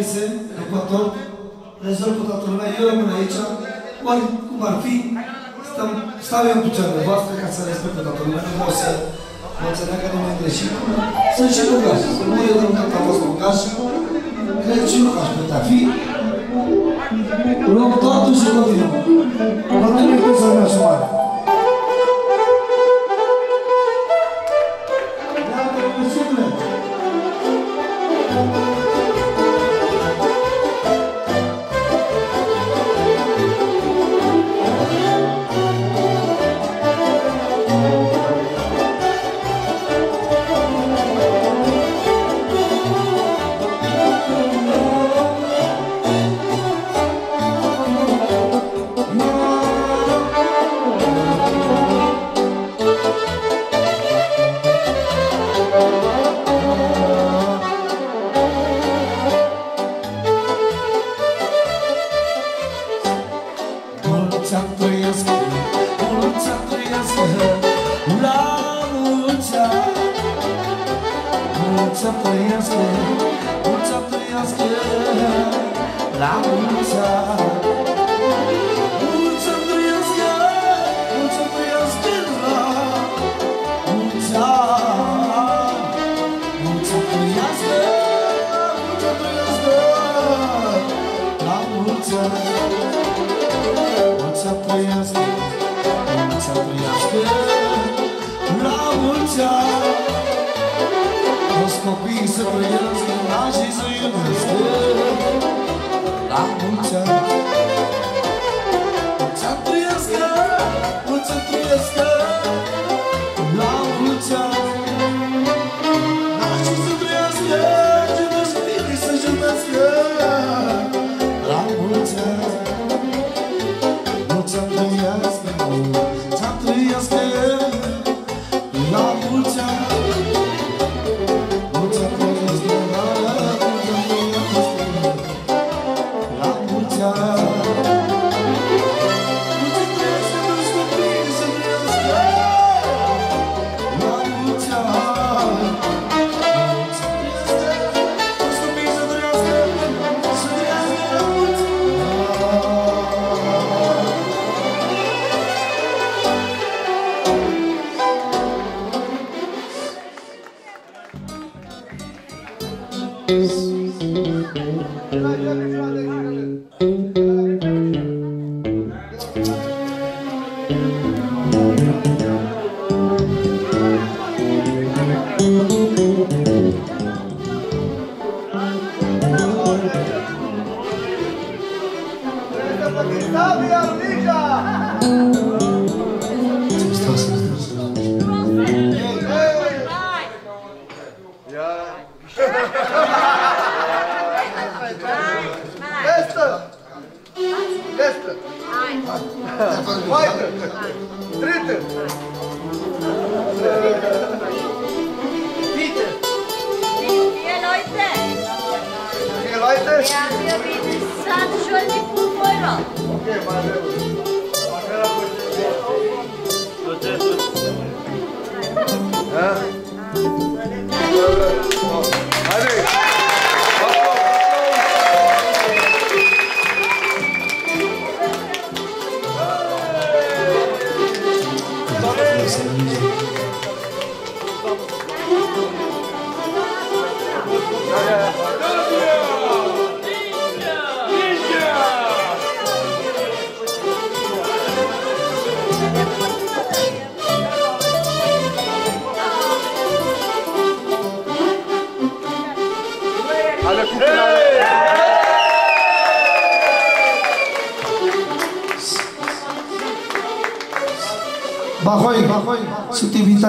dator câteva piese, următor, rezolv cu toată lumea, eu rămân aici, ori cum ar fi, stăm, stau eu în picioarele voastre ca să respect pe toată lumea, nu vreau să mă înțeleagă nimeni greșit. Sunt și rugași, nu eu de mult am fost rugași, cred și nu aș putea fi. Luăm totul și continuăm. Continuăm cu să mea și mare.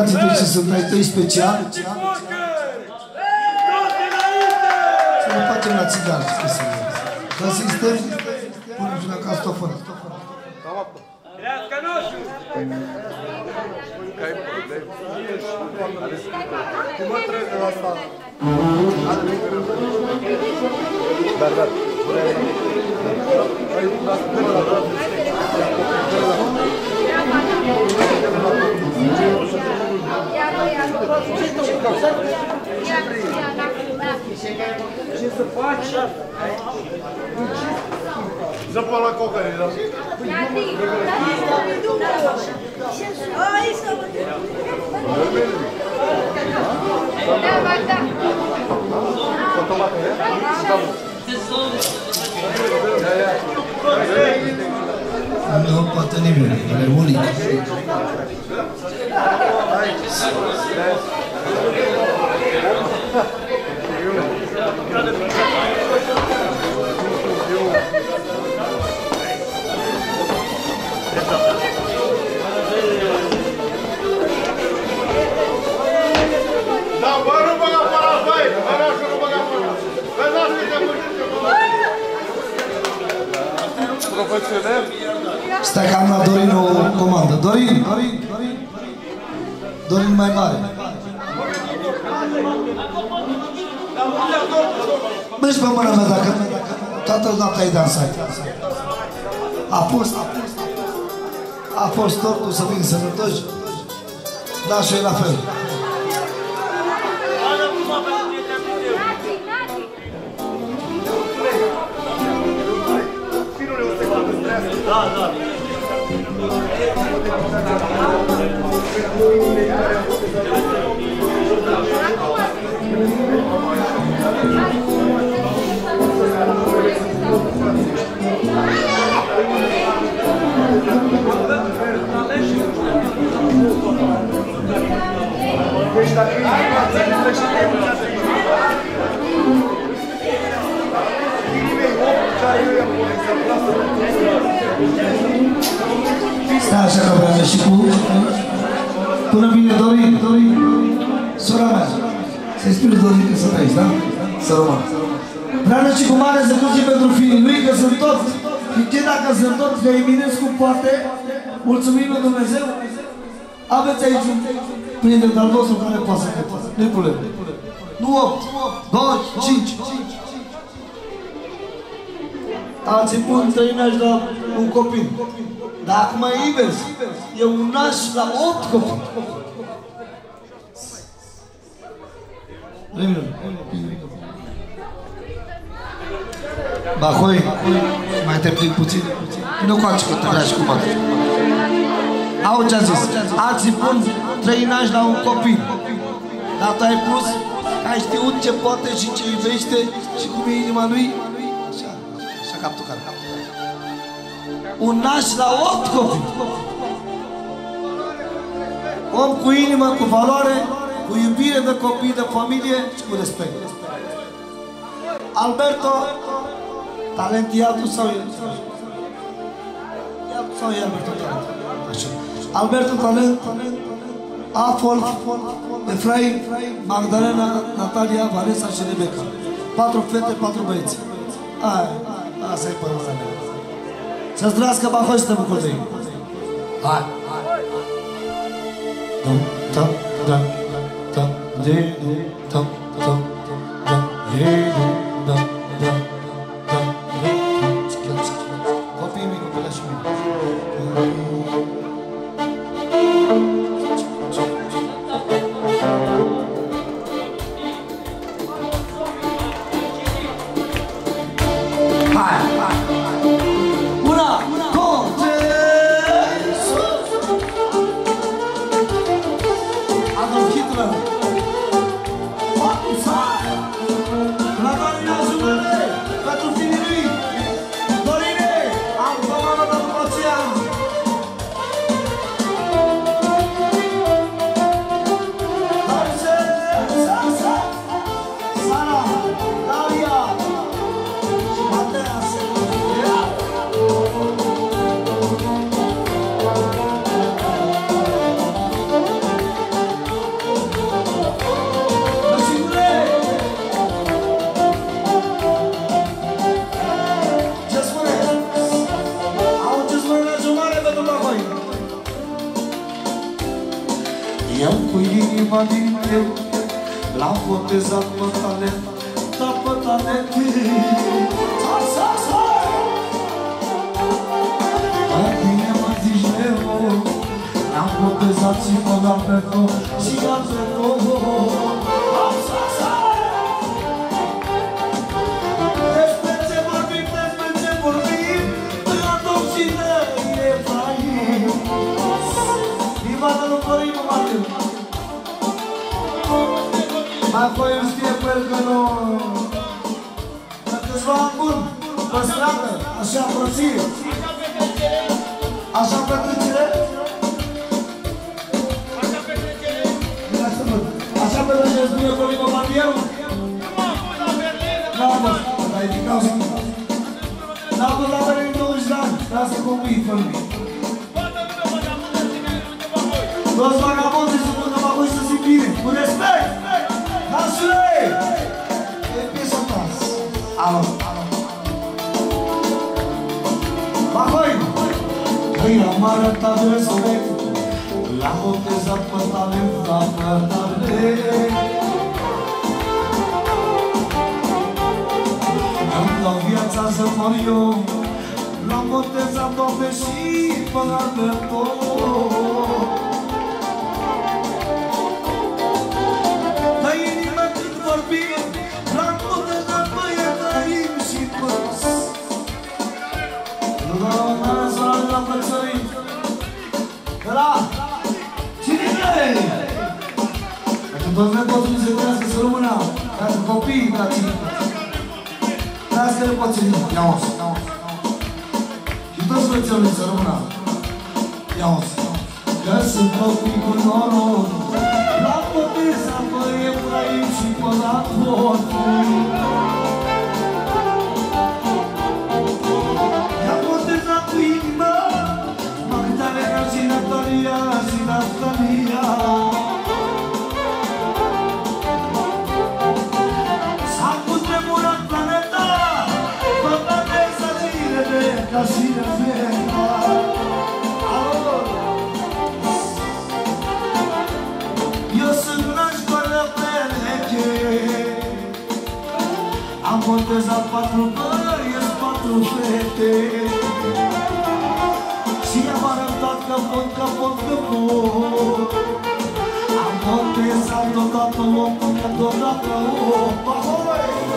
Sunt invitații de ce sunt ai tăi special. Să ne facem la țigan, ce să ne Ca sistem, punem și la castofonă. Cum trebuie la asta? Dar, dar. Zăpă la cocării, da? Automat, e? Nu poate nimeni, el e unic. Da, Stai că am la Dorin o comandă. Dorin, Dorin, Dorin. Dorin mai mare. Mergi pe mâna mea dacă toată noaptea ai dansat. A fost, a fost, a fost totul să fim sănătoși. Da, și eu la fel. Stai așa că vreau și cu... Până vine Dorin, Dorin, sora mea, să-i spui lui Dorin că sunt aici, da? Să rămână. Vreau și cu mare să duci pentru fiii lui, că sunt tot, ce dacă sunt tot, că Eminescu poate, mulțumim lui Dumnezeu, aveți aici un prieten al vostru care poate să cânte, nu-i problemă. Nu 8, 2, 5. Alții pun trăinași la un copil. Dar acum e invers. E un naș la 8 copii. Reminu. Bahoi, mai te prind puțin. Nu cu alții că te și cu mare. Au ce-a zis. Alții pun trei nași la un copil. Dar tu ai pus că ai știut ce poate și ce iubește și cum e inima lui. Un naș la opt copii. Om cu inimă, cu valoare, cu iubire de copii, de familie și cu respect. Alberto, talentiatul sau el? Sau e Alberto talent? Așa. Alberto talent, Afol, Efraim, Magdalena, Natalia, Vanessa și Rebecca. Patru fete, patru băieți. Ai, asta e părerea mea. Să-ți trăiască Bahoi să te bucuri de ei. Hai! Dum, dum, dum, dum, de, dum, dum, dum, dum, de, dum, dum, sa! Mai bine mă zici Leo L-am botezat și pe Alberto Și Alberto Sa, sa, Mai apoi îmi știe pe el că nu... Că câțiva ani bun, pe stradă, așa frăție. Așa petrecere? Așa petrecere spune Colico Bandierul? Nu am fost, dar e din cauza mea. N-am fost la Berlin 20 de ani, dar să copii pe mine. Toți vagabondii Îi am arătat respect, l-am botezat pe talent, la părtare. Îmi dau viața să mor eu, l-am botezat, Doamne, și pe Alberto. Dacă toți nepoții se trească să rămână. Dacă copiii, frații Trească nepoții Ia os Și toți frățiorii să rămână. Ia os Că sunt copii cu noroc La poteza pe Efraim și pe la potul I-am botezat cu inima Magdalena și Natalia și Natalia botezat patru băieți, patru fete Și am arătat că pot, că pot, că pot Am botezat deodată om, că deodată om Ahoi!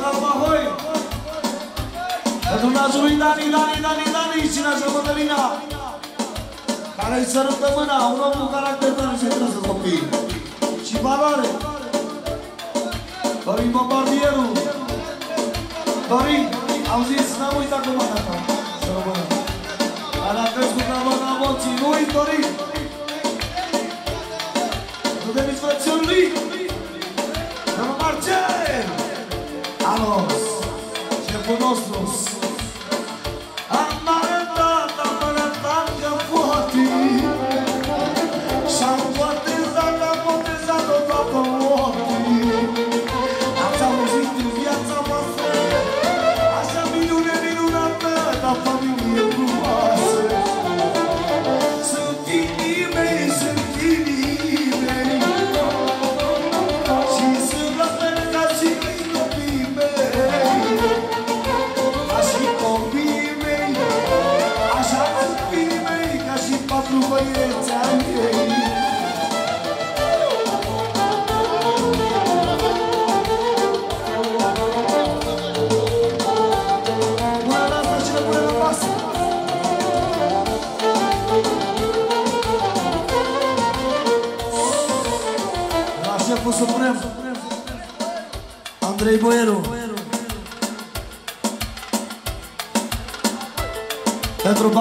Stimata Bahoi! Pentru nasul lui Dani, Dani, Dani, Dani, cine așa Mădălina? Care îi sărută mâna, un om cu caracter tare și trebuie copii. Și valoare. Dorin Bombardierul. Dorin, am zis, n-am uitat cum arată. Să rămână. Dar a crescut la mâna moții. Nu uit, Dorin. Nu veniți frățiunii lui. Domnul Marcel. Alos. Șeful nostru.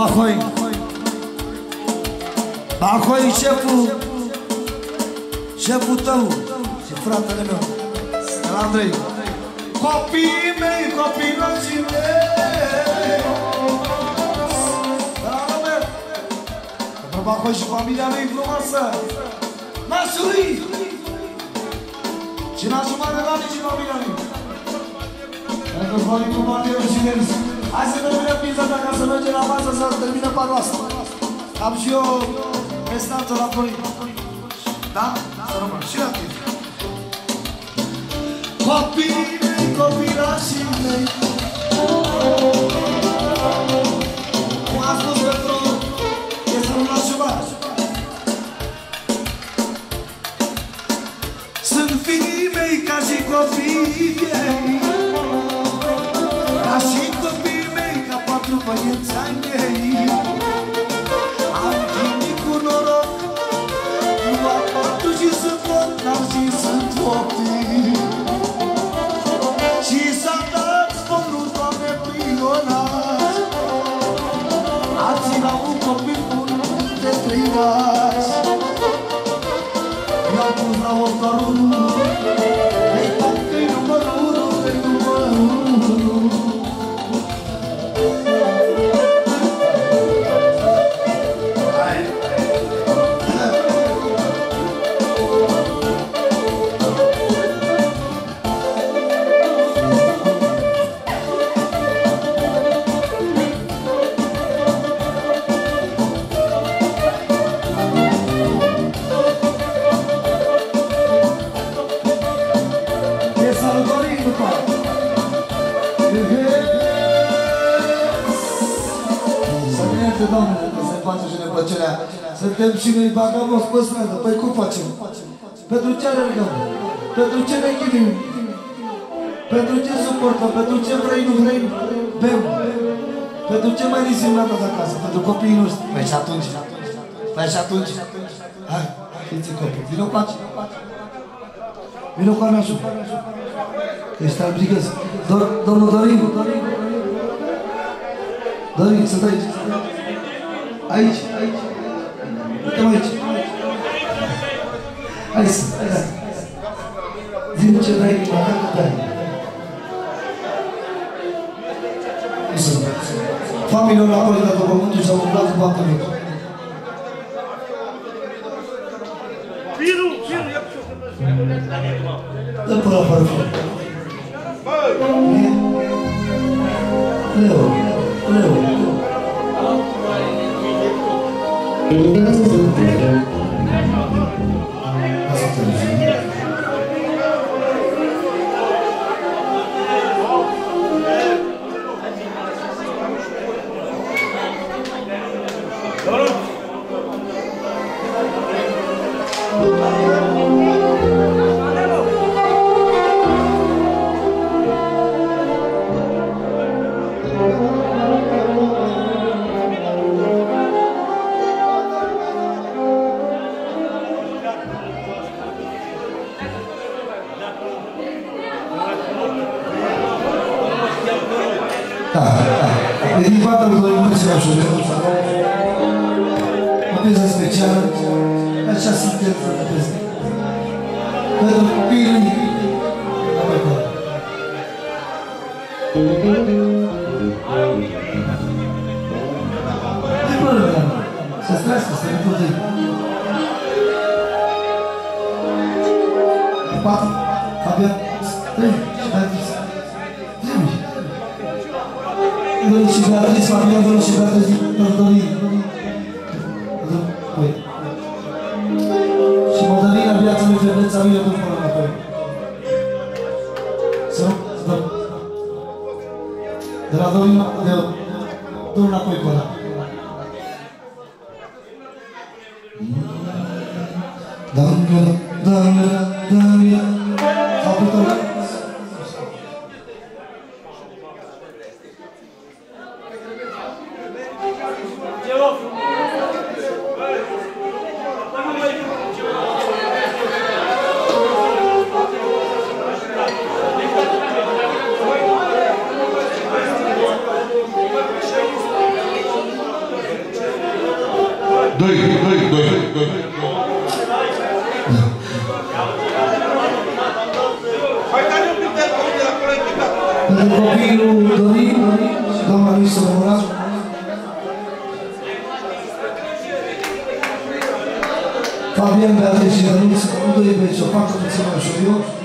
Pentru Bahoi Bahoi șeful. Șeful tău Și fratele meu. Stel Andrei. Copiii mei, copilașii mei. Stel Robert Pentru Bahoi și familia lui frumoasă. Nașului. Și nașul mare Dani și familia lui. Pentru Florin cu Mateu și Denis Hai să terminăm pizza ta ca să mergem la masă să termină parul asta. Am și eu restanță la Florin. Da? Să rămân. Și la tine. Copiii mei, copilașii mei Suntem și noi vagabonzi pe stradă. Păi cum facem? Pentru ce alergăm? Pentru ce ne chinim? Pentru ce suportăm? Pentru ce vrei, nu vrei? Bem. Pentru ce mai nisim la de acasă? Pentru copiii noștri. Păi și atunci? Păi și atunci? Hai, fiți copii. Vino cu aici. Vino cu anașul. Ești albrigăs. Domnul Dorin. Dorin, să aici. Aici, aici. Uite-mă aici. Hai să, hai să. Zi-mi ce dai, măcar că dai. Familiilor acolo de pe pământul și-au umblat cu baptă mică. Piru, piru, ia Dă până la parfum. Leo, Leo. Pentru copilul Dorin și doamna lui Sămura. Fabian Beatrice și Dănuț, amândoi băieți, o facă puțin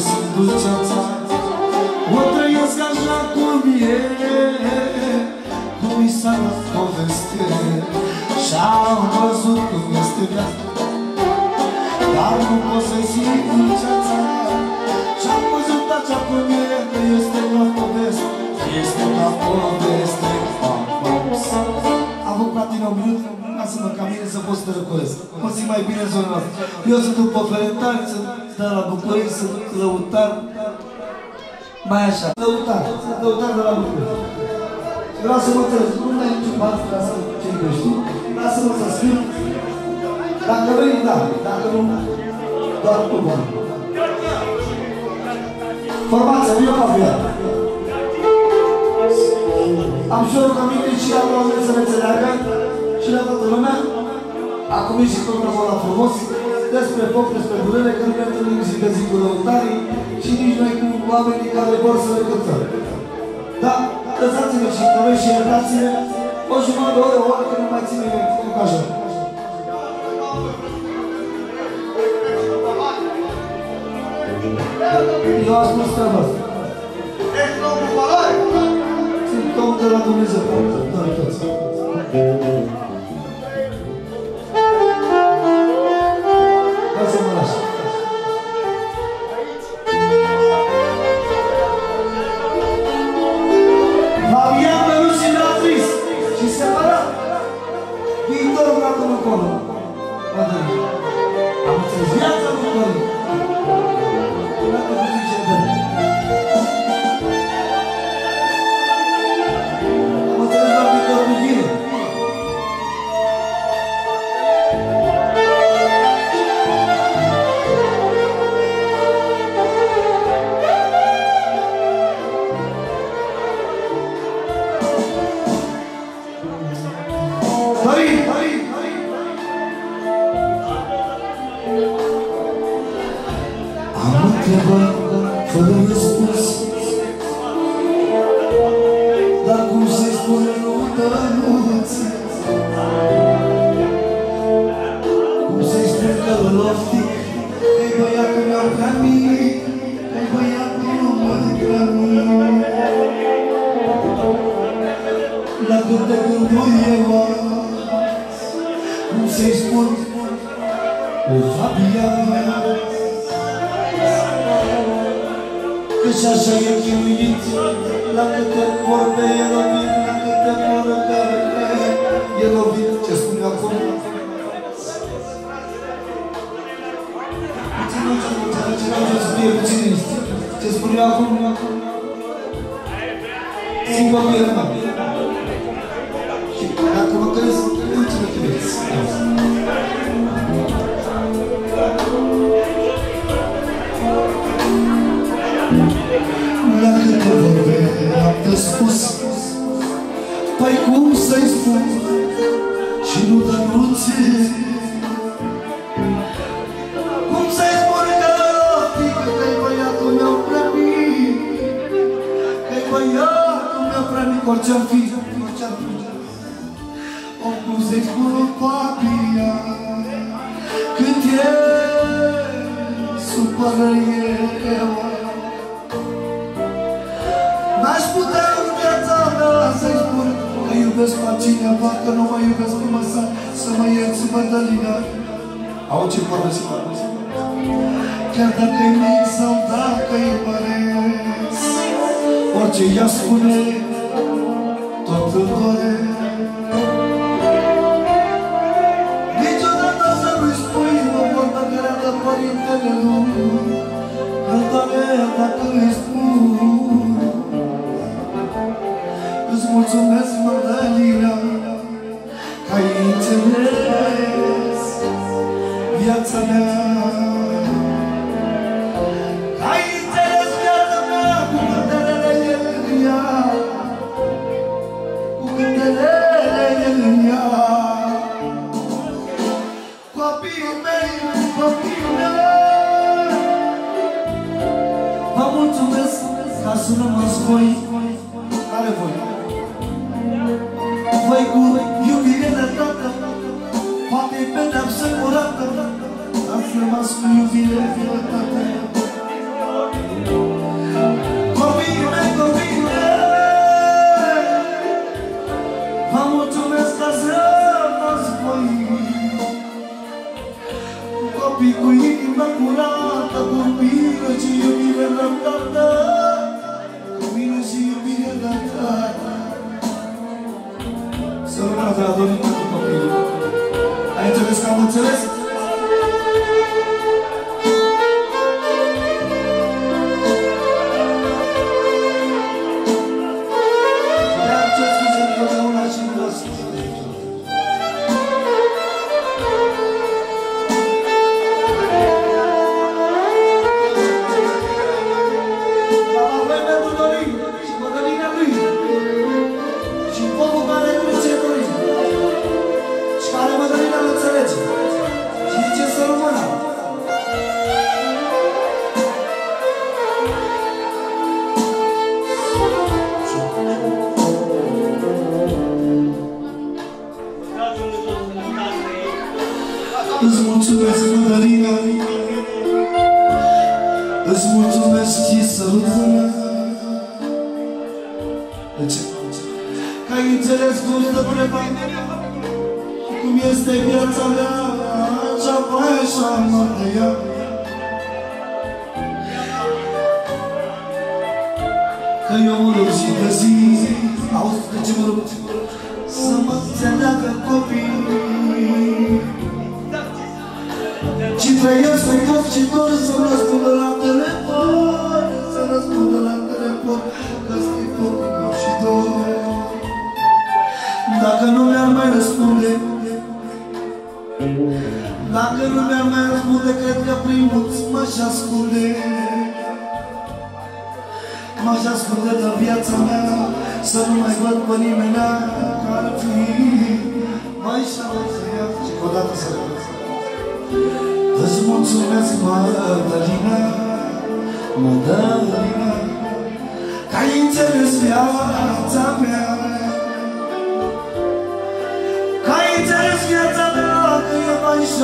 sesini duyacağım Mai așa, lăutar, lăutar de la București. Vreau să mă trăzesc, nu mai niciun bani vreau să ce știi, lasă-mă să scriu. Dacă vrei, da, dacă nu, da. doar tu bani. Formația, eu Fabian. Am și eu camine și am oameni să ne înțeleagă și la toată lumea. Acum e și tot la frumos despre foc, despre durere, că nu ne întâlnim zi de zi cu lăutarii. oameni care vor să le cântăm. Da? Lăsați-ne și pe noi și iertați-ne o jumătate de oră, o oră, că nu mai ține nimic. Nu ca așa. Eu am spus treaba asta. Ești omul valoare? Sunt om de la Dumnezeu, toți. băiatul meu, franico, ce-am fi, ce-am fi. O muzici cu papia, cât e, supără eu. N-aș putea în viața mea să-i spun că iubesc pe cineva, că nu mă iubesc cum să, să mă ierți bătălina. Au ce vorbesc, vorbesc. Chiar dacă e mic sau dacă e părere, Orice ea spune, tot îl dore. Niciodată să nu-i spui o vorbă grea de părintele lui, Cânta mea dacă îi spun. Îți mulțumesc, Mădălina, că ai înțeles viața mea. corações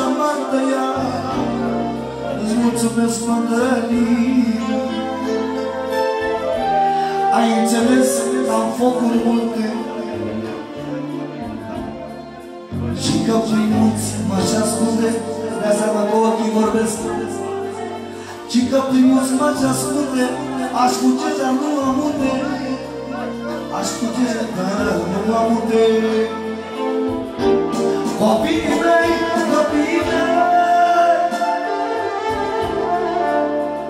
așa m-ar tăia Îți mulțumesc mândrălii Ai înțeles că am focuri multe Și că prin mulți m-aș ascunde De-a mă cu ochii vorbesc. Și că prin mulți m-aș ascunde Aș fuge de-a nu am unde. Aș fuge de-a nu am unde. Copiii mei, copiii mei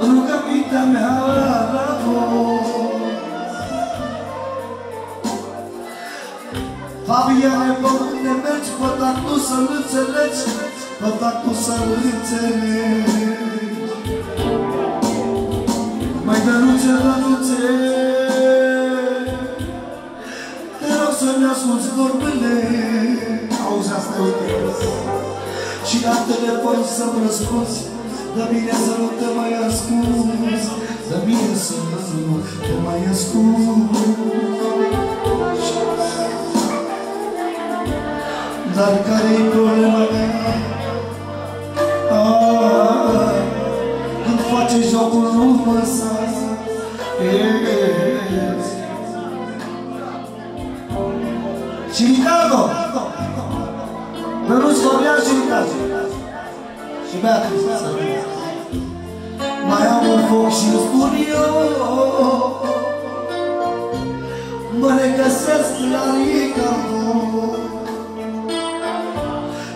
Rugămintea mea la voi. Fabiane, pe unde mergi, pe dacă nu să-l înțelegi Pe dacă nu să-l înțelegi. Mai dăruțe, dăruțe Te rog să-mi asculti vorbele. Auzi asta, uite Și la telefon să-mi răspunzi Dă bine să nu te mai ascunzi. Dă bine să nu te mai ascunzi. Dar care-i problema mea? Ah, Când face jocul nu mă Și Ricardo Mănuț Fabian și Ricardo Și Beatrice Mai am un foc și un studio Mă regăsesc la Ricardo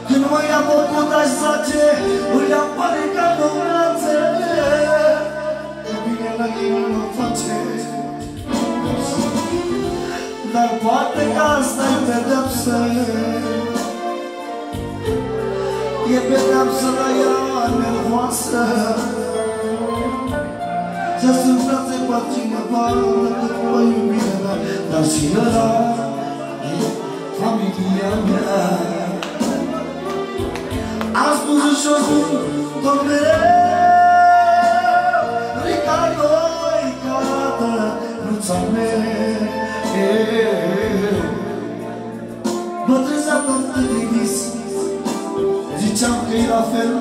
când mă ia făcut aș zace Îl iau pare ca domnațe Că bine la inimă face. Dar poate că asta-i pedepsă E pedepsă la ea nervoasă. Să sunt frate pe cineva Decât pe iubirea mea Dar și ăla e familia mea. Am spus și o spun tot mereu Ricardo, Ricardo, nu-ți-am Mă trezeam atât de vis Ziceam că e la fel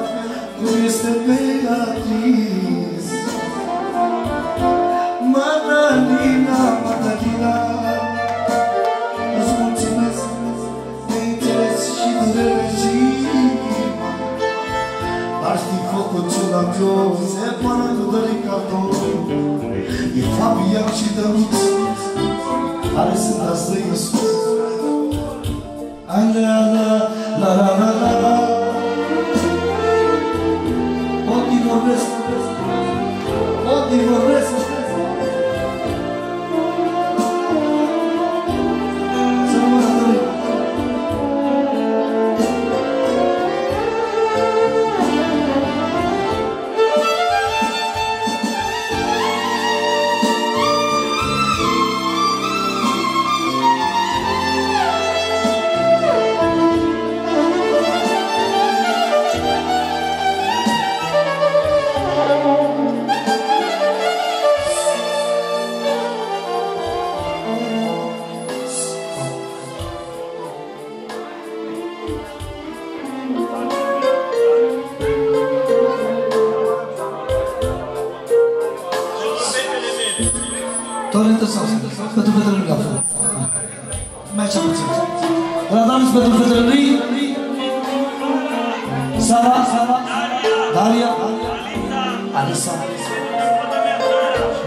cum este Beatrice Madalina, Madalina Îți mulțumesc de interes și durere și Ar fi făcut ciuda jos Separând de Ricardo E Fabian și Dănuț Care sunt astăzi în sus La la la la la la la Mai ce puțin. Rădanis pentru fetele lui Sara, Sara, Daria, Alisa.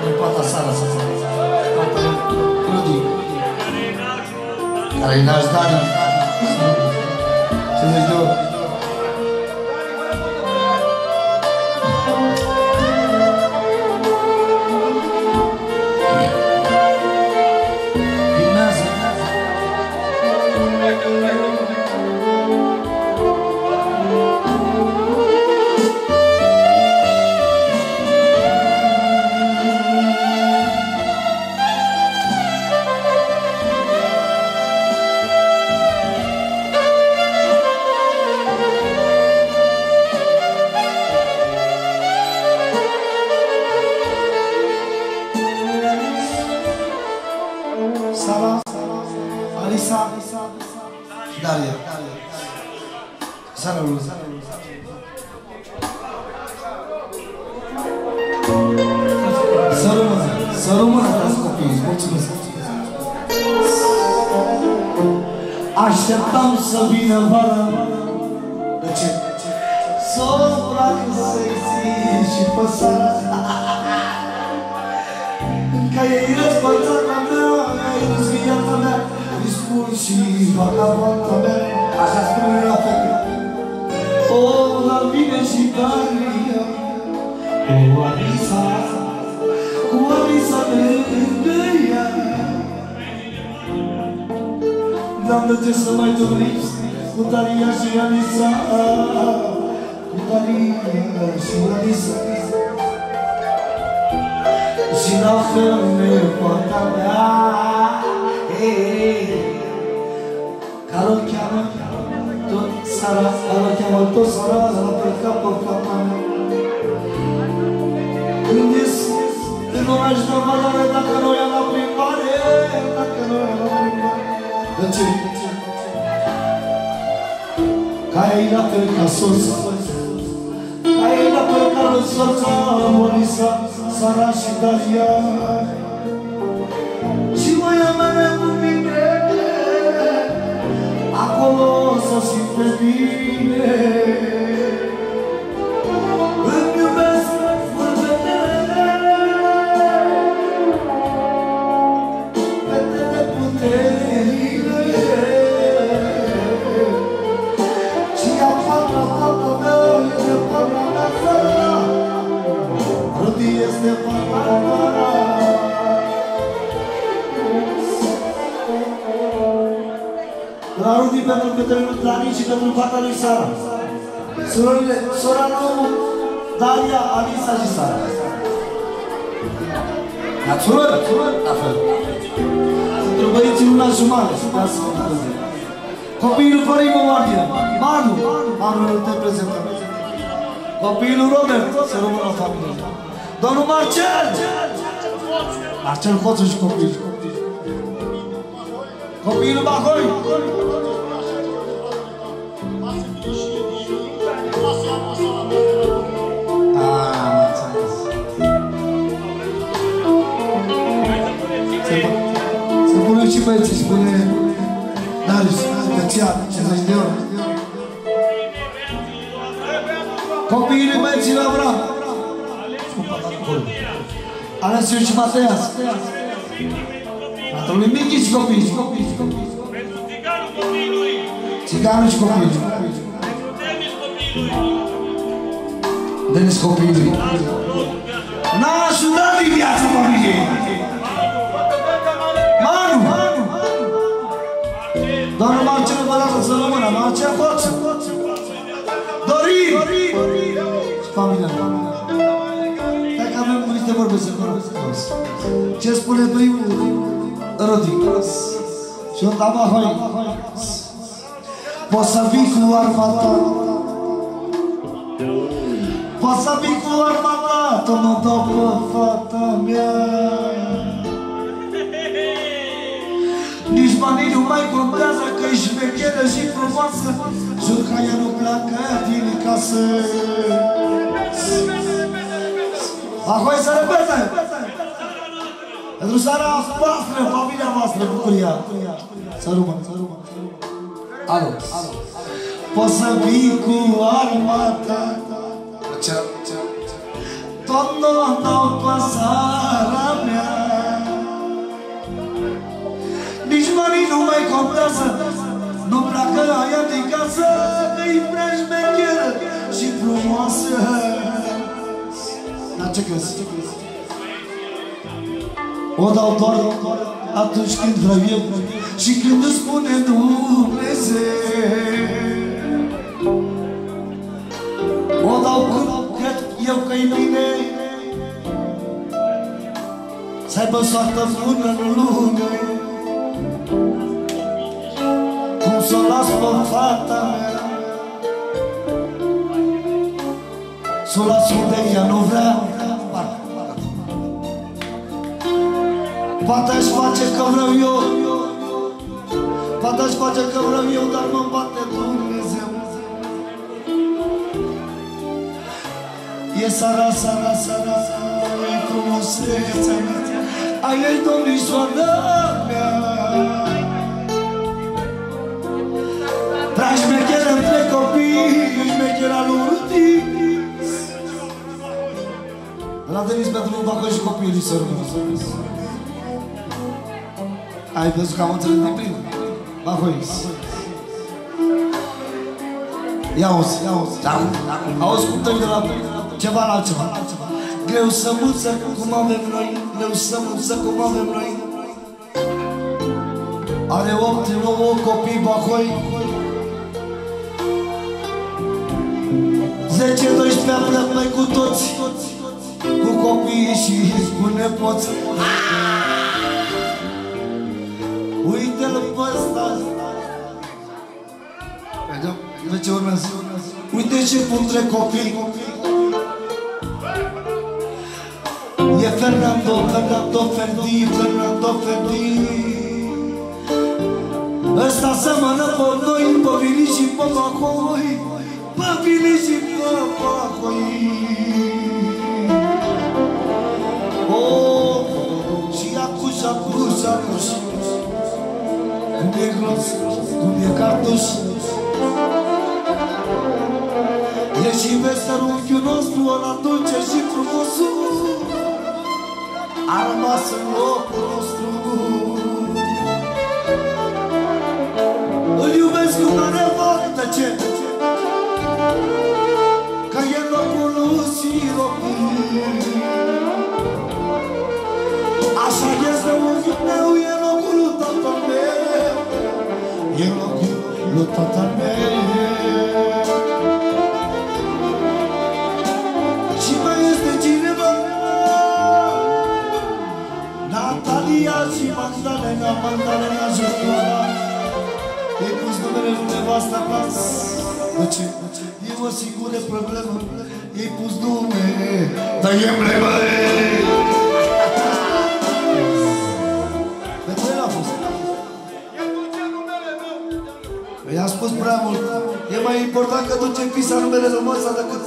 Și poata Sara, Sara. Poata Rudi. Care-i naș Dani. Alesiu și Mateas. Tatăl lui Michi și copiii, și copiii, și copiii. Țiganul și copiii. Denis copiii lui. N-a ajutat din viața familiei. Manu! Doamne, Marcel, vă lasă să rămână. Marcel, Hoțu. Dorin! Și familia. Hai că avem niște vorbe să vorbesc. Ce spune primul? Rodi. Și o tama hoi. Poți să vii cu armata. Poți să vii cu armata, tu mă dau pe fata mea. Nici banii nu mai contează că ești șmecheră și frumoasă Jur că ea nu pleacă din casă Ahoi să repete! Pentru seara voastră, familia voastră, bucuria. Să rămân, să rămân, să rămân Alo, alo Poți să vii cu armata Ce, ce, ce Tot nu dau pe sara mea. Nici banii nu mai contează. Nu pleacă aia din casă Că-i prea șmecheră și frumoasă Dar ce crezi? O dau doar atunci când vreau eu Și când îți spune Dumnezeu. O dau când cred eu că-i bine Să aibă soartă bună în lume. Cum să o las pe fata mea? Să o las unde ea nu vrea Poate aș face că vreau eu. Poate aș face că vreau eu Dar mă bate Dumnezeu. E sara, sara, sara E frumusețea mea. Aia e domnișoara mea. Prea șmecheră între copii Șmechera lui Ruti La Denis pentru Bacă și copiii să rămână Ai văzut că am înțeles din plin. Bahois Ia auzi, ia auzi. Auzi cum tăi de la ceva la altceva. Greu să muță cum avem noi. Greu să muță cum avem noi. Are 8, 9 copii Bahoi 10-12 am plecat noi cu toți. Cu copiii și cu nepoți Uite-l pe ăsta. Vedem, vedem ce urmează Uite ce puntre copii. E Fernando, Fernando Ferdi, Fernando Ferdi. Ăsta seamănă pe noi, pe Vili și pe Bacoi Pe Vili și pe Bacoi Oh, și acuși, acuși, acuși Cum e gros, cum e cartuș. E și vesel unchiul nostru, ăla dulce și frumosul. A rămas în locul nostru. Îl iubesc cum nu ne fac tăce Că e locul lui Siropii Așa lui tatăl meu Și mai este cineva? Natalia și Magdalena, Magdalena Jocoara E pus numele lui nevasta ta De ce? E o singură problemă. E pus nume Dar e emblemă I-am spus prea mult. E mai important că duce pisa numele lui Moța decât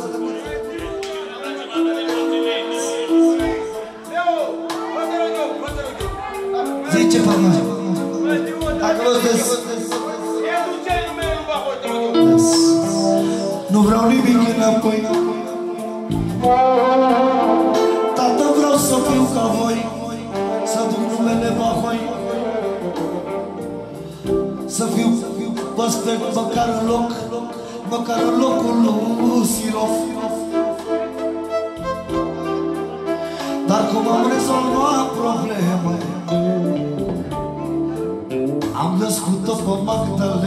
Zice fama Dacă vă vedeți Nu vreau nimic înapoi păsper măcar în loc Măcar în locul lui Sirof Dar cum am rezolvat problema Am născut-o pe Magdalena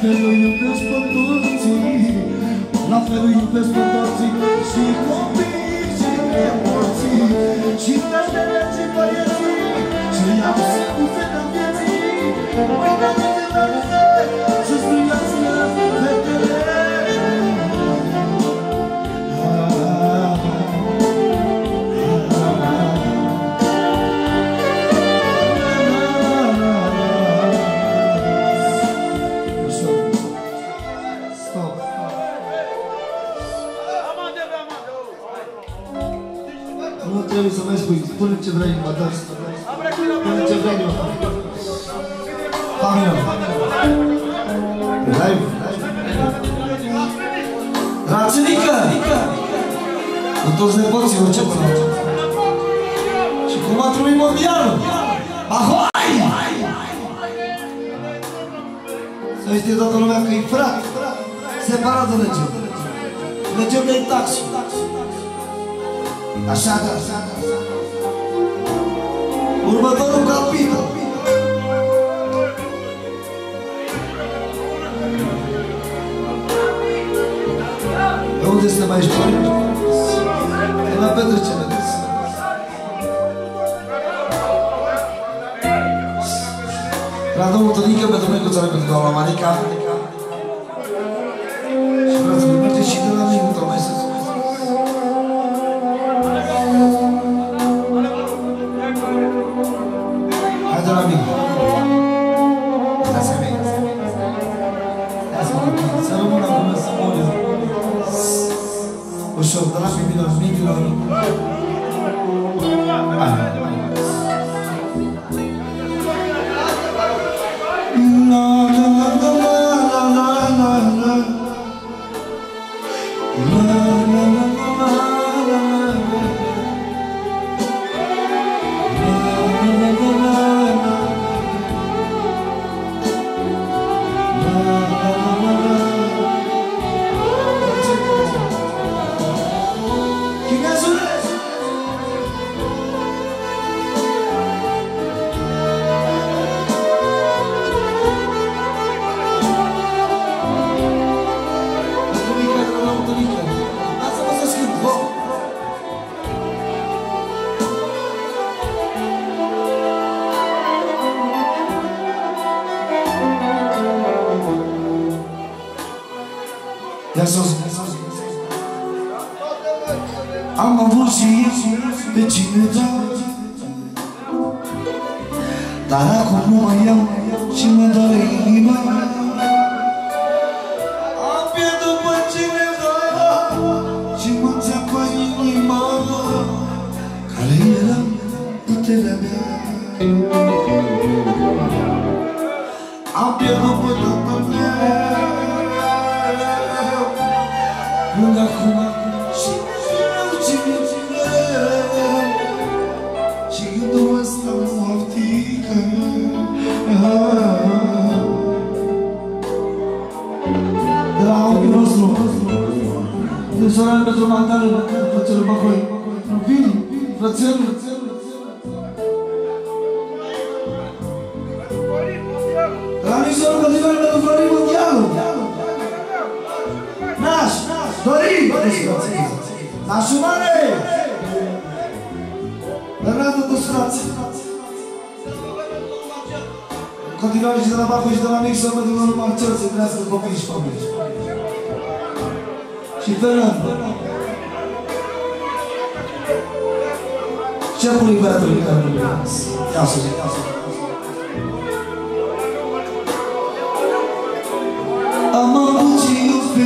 fel îi iubesc pe toți. La fel îi iubesc pe toți Și copii și nepoții Și fetele și băieții Și iau să cu fete vieții. Uite de la spune ce vrei, mă dați. Spune ce vrei, mă Familia. Live. Raținică! Cu toți nepoții, o ce până Și cum a trumit mondialul? Ahoi! Să știe toată lumea că e frat, separat de legem. Legem de taxul. Așa da, așa da, așa da. Următorul capitol. De unde suntem aici, păi? E la petrecere. La domnul Tănică, pentru noi cu țară, pentru doamna Manica. În continuare și de la Bacu și de la Nixon, pentru domnul Marcel să trăiască copii și familie. Și Fernando. Șefului băiatului care nu Ia să zic, ia să zic. Am avut și eu pe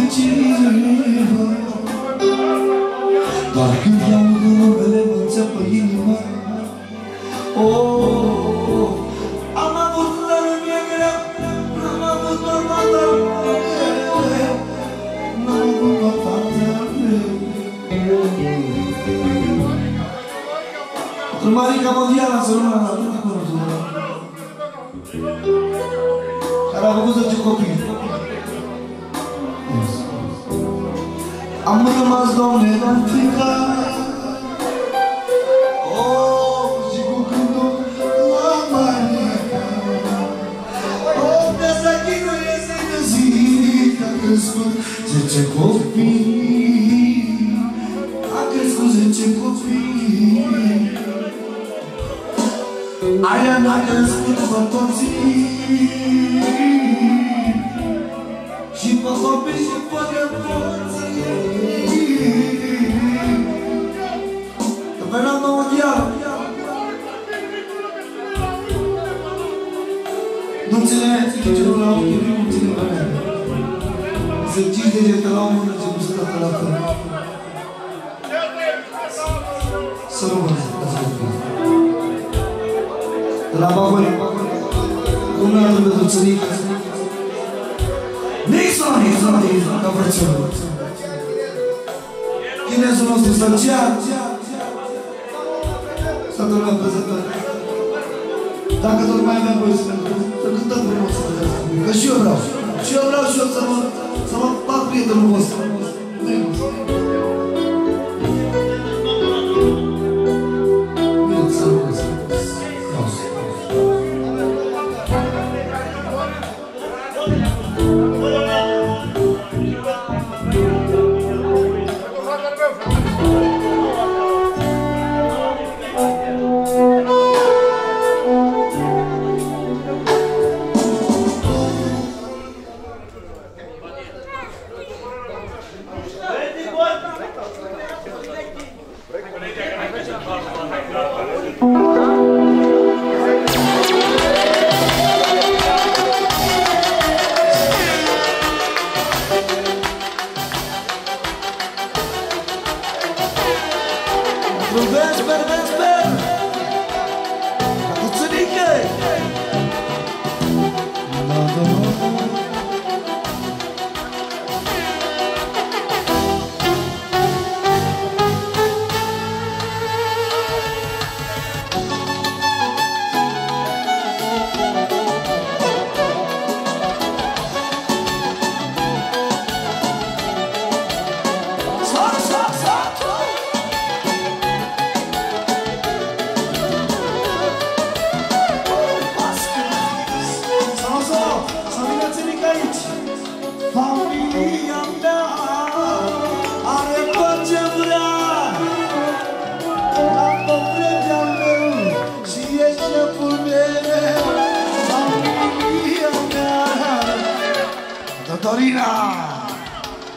Dorina!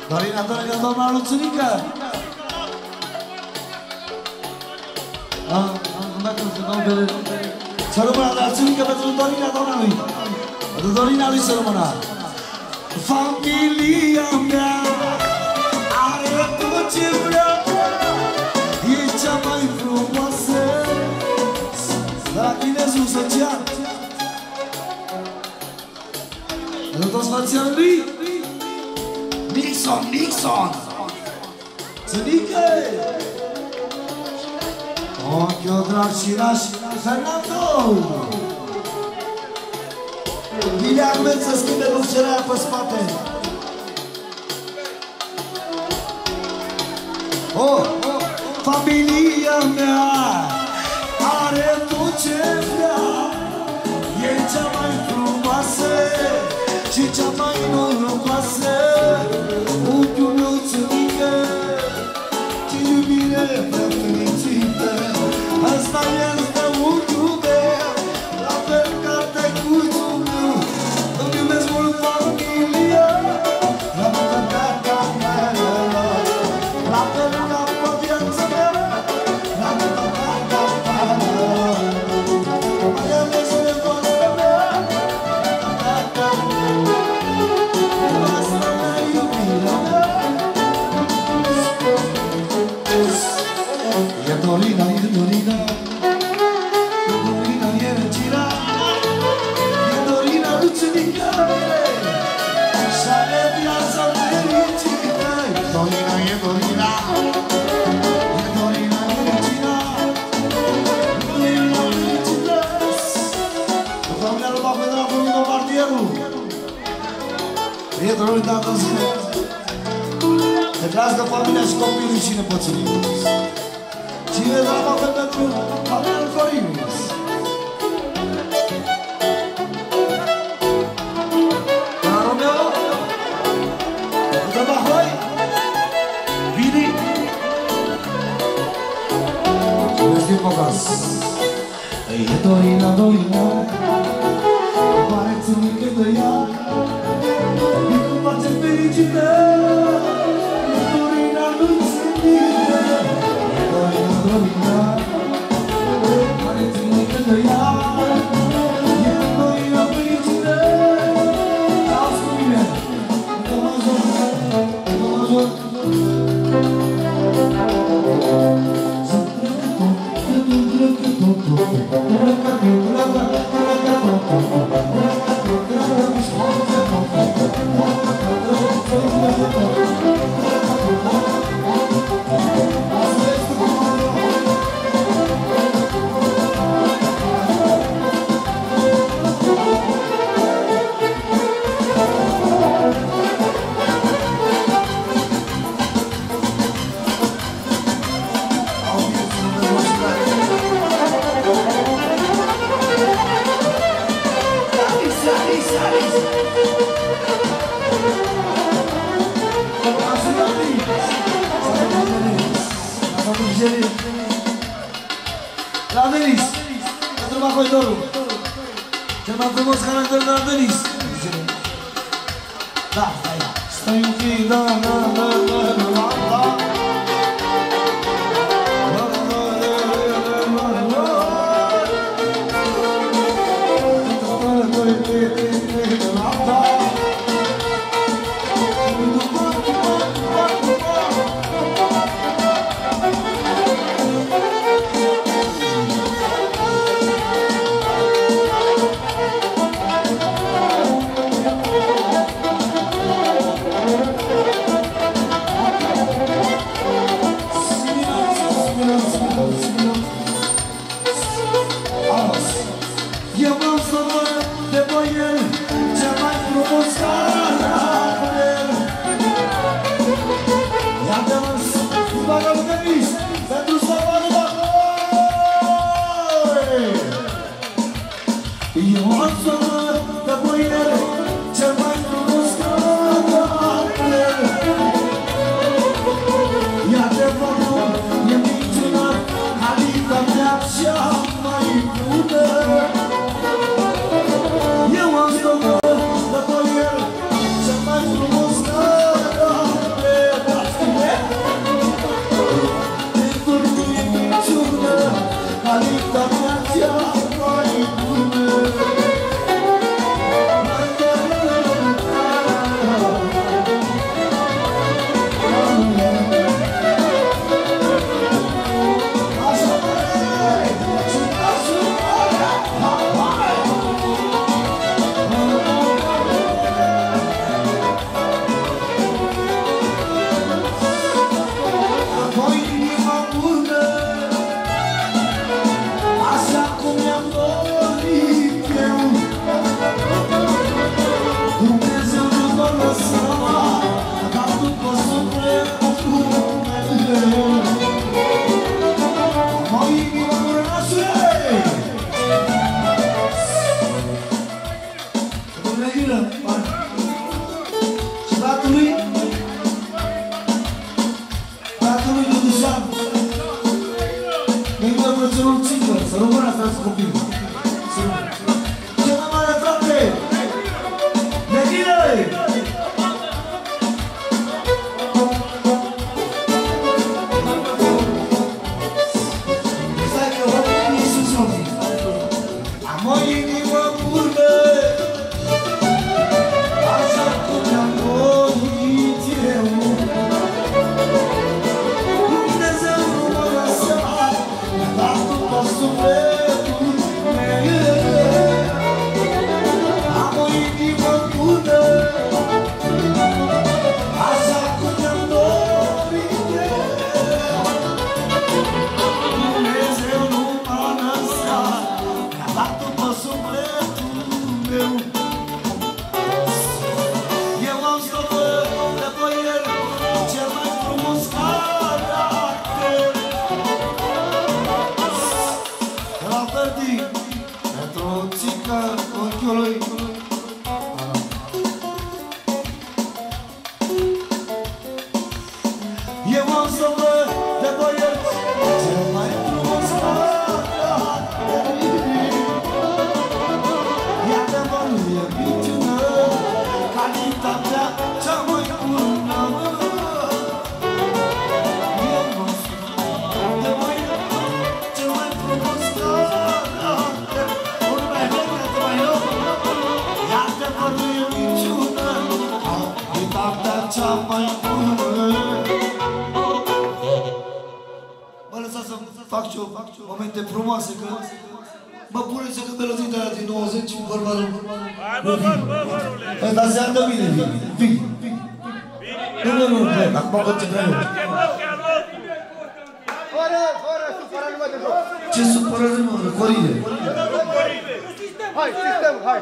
Dorina, Dorina, doamna Luțunică! Ah, ah, dacă se dau pe... Să rămână la țunică pentru Dorina, doamna lui! Pentru Dorina lui să rămână! Familia mea are tot ce vrea E cea mai frumoasă La chinezul social Pentru toți frația lui Nixon, Nixon. Țănică Ochiul drag și naș Fernando! Vine Ahmed să schimbe lucerea pe spate. Oh, familia mea are tot ce vrea E cea mai frumoasă și cea mai norocoasă Unchiul meu țărică Ce iubire prea fericită Asta este nu uita cum spune. Te trească familia și copiii cine pățulimus. Cine da mă pentru Pavel Corimus. E dorina, dorina, pare-ți un cântăiac face fericită, cea mai bună. Mă lăsați să fac și eu momente frumoase că Mă pune să cânt melodii de aia din 90 și vorba lui Hai bă, bă, bă, bă, păi, Dar se ardă bine, vin, vin. Nu, nu, nu, nu, acum văd ce trebuie Fără, fără, de joc. Ce supără numai, Corine? Hai, sistem, hai.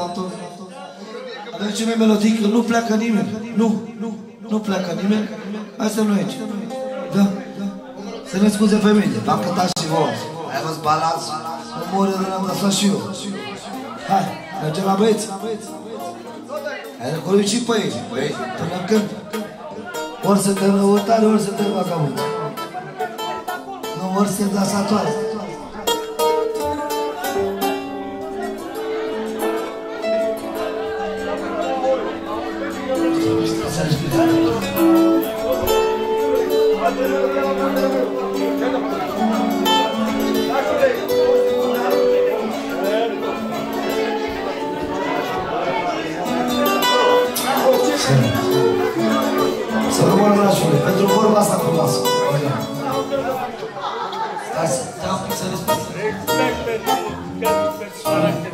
boxele astea, fantomi. Avem ce mai melodii, că nu pleacă nimeni. Nu, nu, nu pleacă nimeni. Hai să nu aici. Da? Să ne scuze femeile, v-am cântat și vouă. Ai văzut balans? Nu mori de l-am lăsat și eu. Hai, mergem la băieți. Hai, acolo și pe ei. Băi, până când? Ori suntem lăutari, ori suntem vagabunzi. Nu, ori suntem dansatoare. Să rămână brașule, pentru vorba asta frumoasă. Stai să te am să respect. Respect pentru pentru persoana că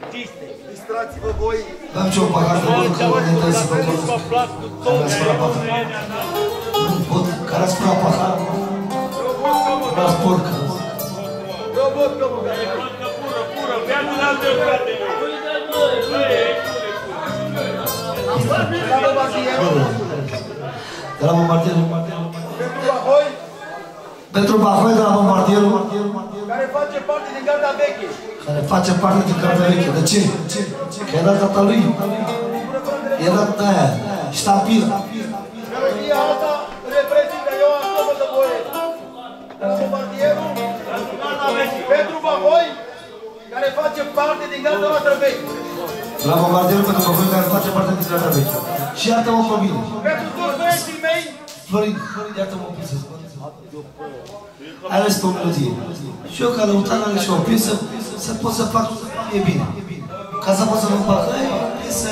artiste. Distrați-vă voi. Dăm ce o pahar de bun, că mă gândesc să vă Dacă tot. vă plac cu tot, Care-ați furat pahar? Nu pot, care ați furat pahar? N-ați porcă. Eu văd că mă pură, pură, bea din altă frate. Băi, Am dat bine la barieră. de la bombardierul. Pentru Bahoi, Pentru Bahoi de la bombardierul, care face parte din garda veche. Care face parte din cartea veche. De ce? Că era tata lui. Era aia, ștampila. Melodia asta reprezintă eu acolo de voie. De la bombardierul, pentru Bahoi, care face parte din garda noastră veche. La bombardierul pentru Bahoi care face parte din cartea veche. Și iartă-mă pe mine. Pentru toți băieții mei, Florin, iartă-mă pe să Ai ales pe o melodie. Și eu ca lăutar ales și o piesă să pot să fac, e bine. Ca să pot să mă fac, e piesă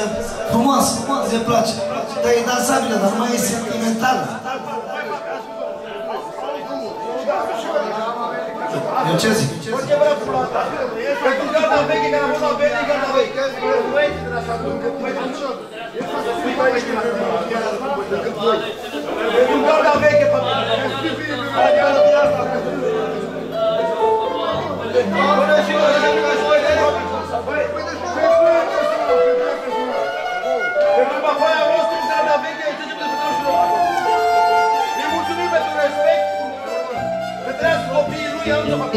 frumoasă, îți place. Dar e dansabilă, dar nu mai e sentimentală. Eu ce zic? orice vrea pula asta. Pentru garda veche, care a fost la veche, garda veche. Pentru garda veche, pe Până și noi, Pentru Bahoia vostru, garda veche, ce ce trebuie să și Ne mulțumim pentru respect. Să trăiască copiii lui, am să facă.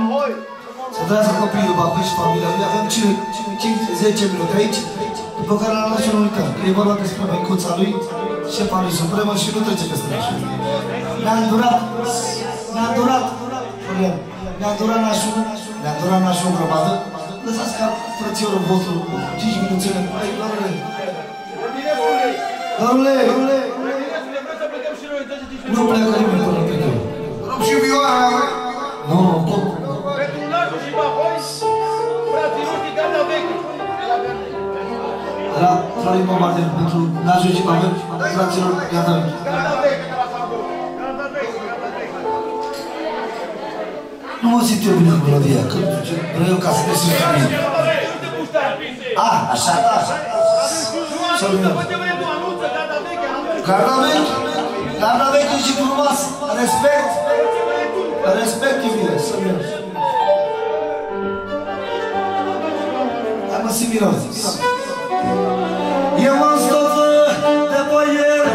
Ahoi! Să trăiască copilul, babă și familia lui. Avem 5-10 minute aici, după care l-am luat și nu uităm. Că e vorba despre măicuța lui, șefa lui supremă și nu trece peste nașul. Ne-a îndurat, ne-a îndurat, Florian, ne-a îndurat nașul, ne-a îndurat nașul în grămadă. Lăsați ca frățiorul vostru 5 minuțele. Hai, doamne, Bine spune! doamne, doamne, Bine spune, vrem să plecăm și noi, 10-15 nu pleacă nimeni până pe eu. Rup și vioara. La Sambor. Garda veche, garda veche. Nu mă simt eu bine cu melodia, că vreau eu ca să te simți bine. Uite cum stai. A, așa, da. Nu anunță, bă, ce vrei tu, anunță, garda veche, anunță. Garda vechi, garda veche și Eu am stofă de boier,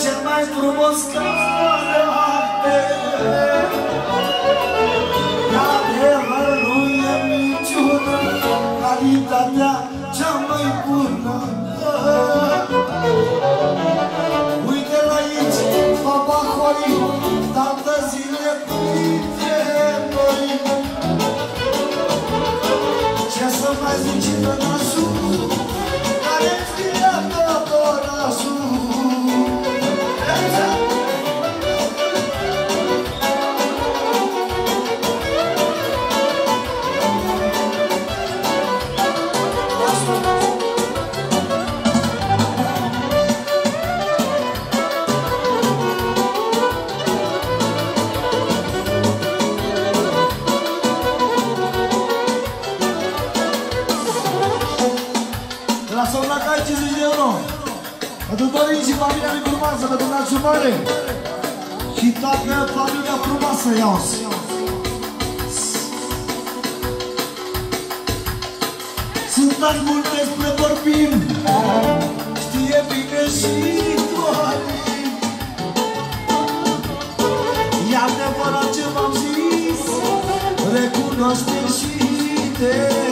cel mai frumos care are. Adevărul e minciună, calitatea cea mai bună. Uite la aici, baba Hori, tată zile printre noi. Ce să mai zici de nașul, Pentru Dorin și familia lui frumoasă, pentru Naciu Mare. Și toată familia frumoasă iau. Sunt tari multe despre vorbim. Știe bine și Dorin. E adevărat ce v-am zis. Recunoaște și Denis.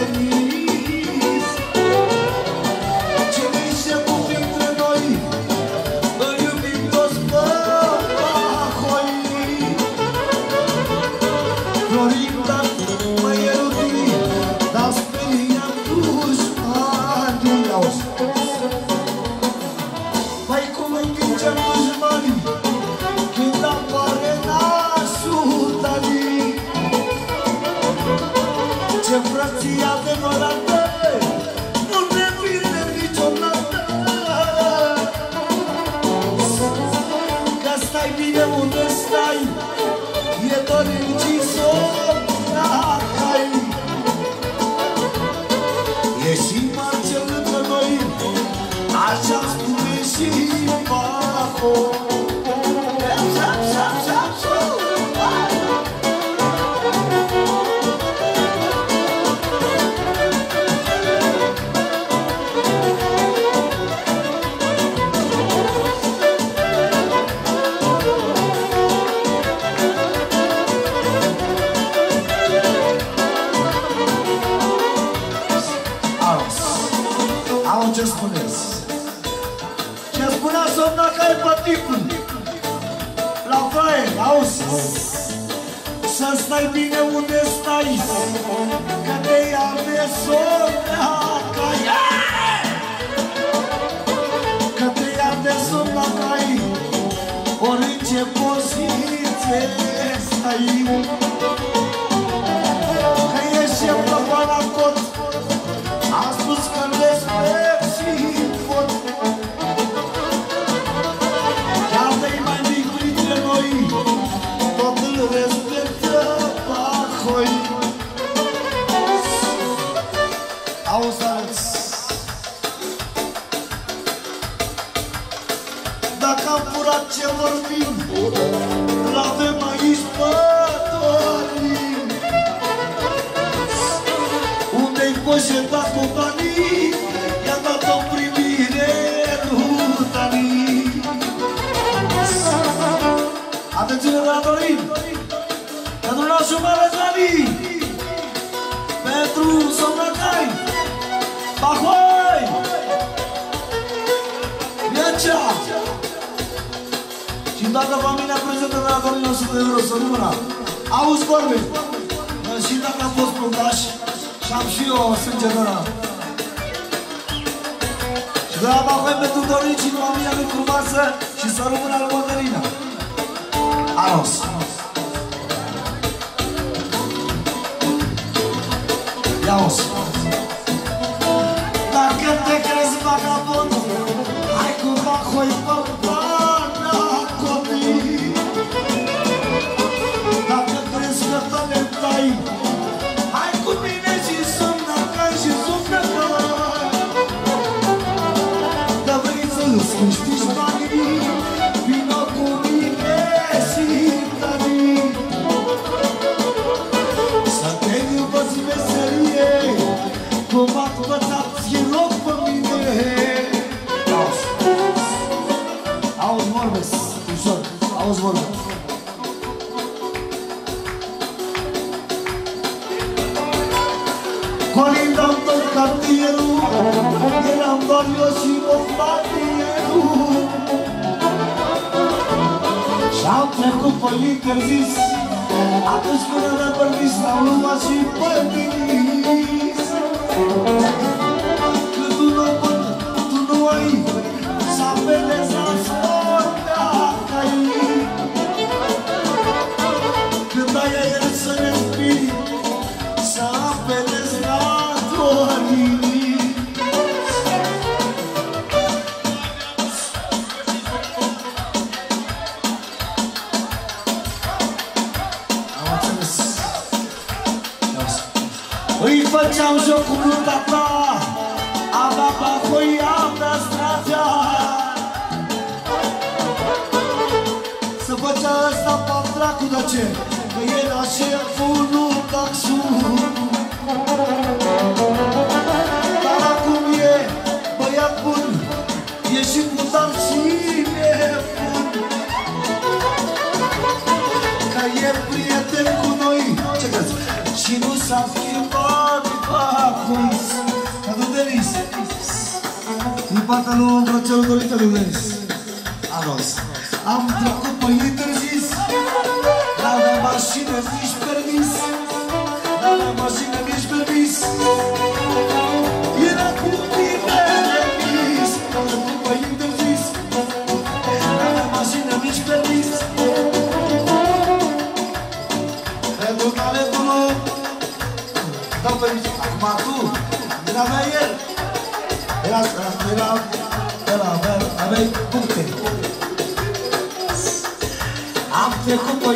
cu euro să nu mâna. Auzi, Corbi, și dacă a fost puntaș, și am și eu sânge în ăla. Și de la Bafai pentru Dorin și familia lui Curvață și să rămână lui Mădălina. Anos. Iaos. Dacă te crezi vagabond, hai cu Bafai pe mașină mici pe vis Pentru talentul Dau fericit Acum tu Din avea el. Era, era, era, avea, aveai puncte. Am trecut pe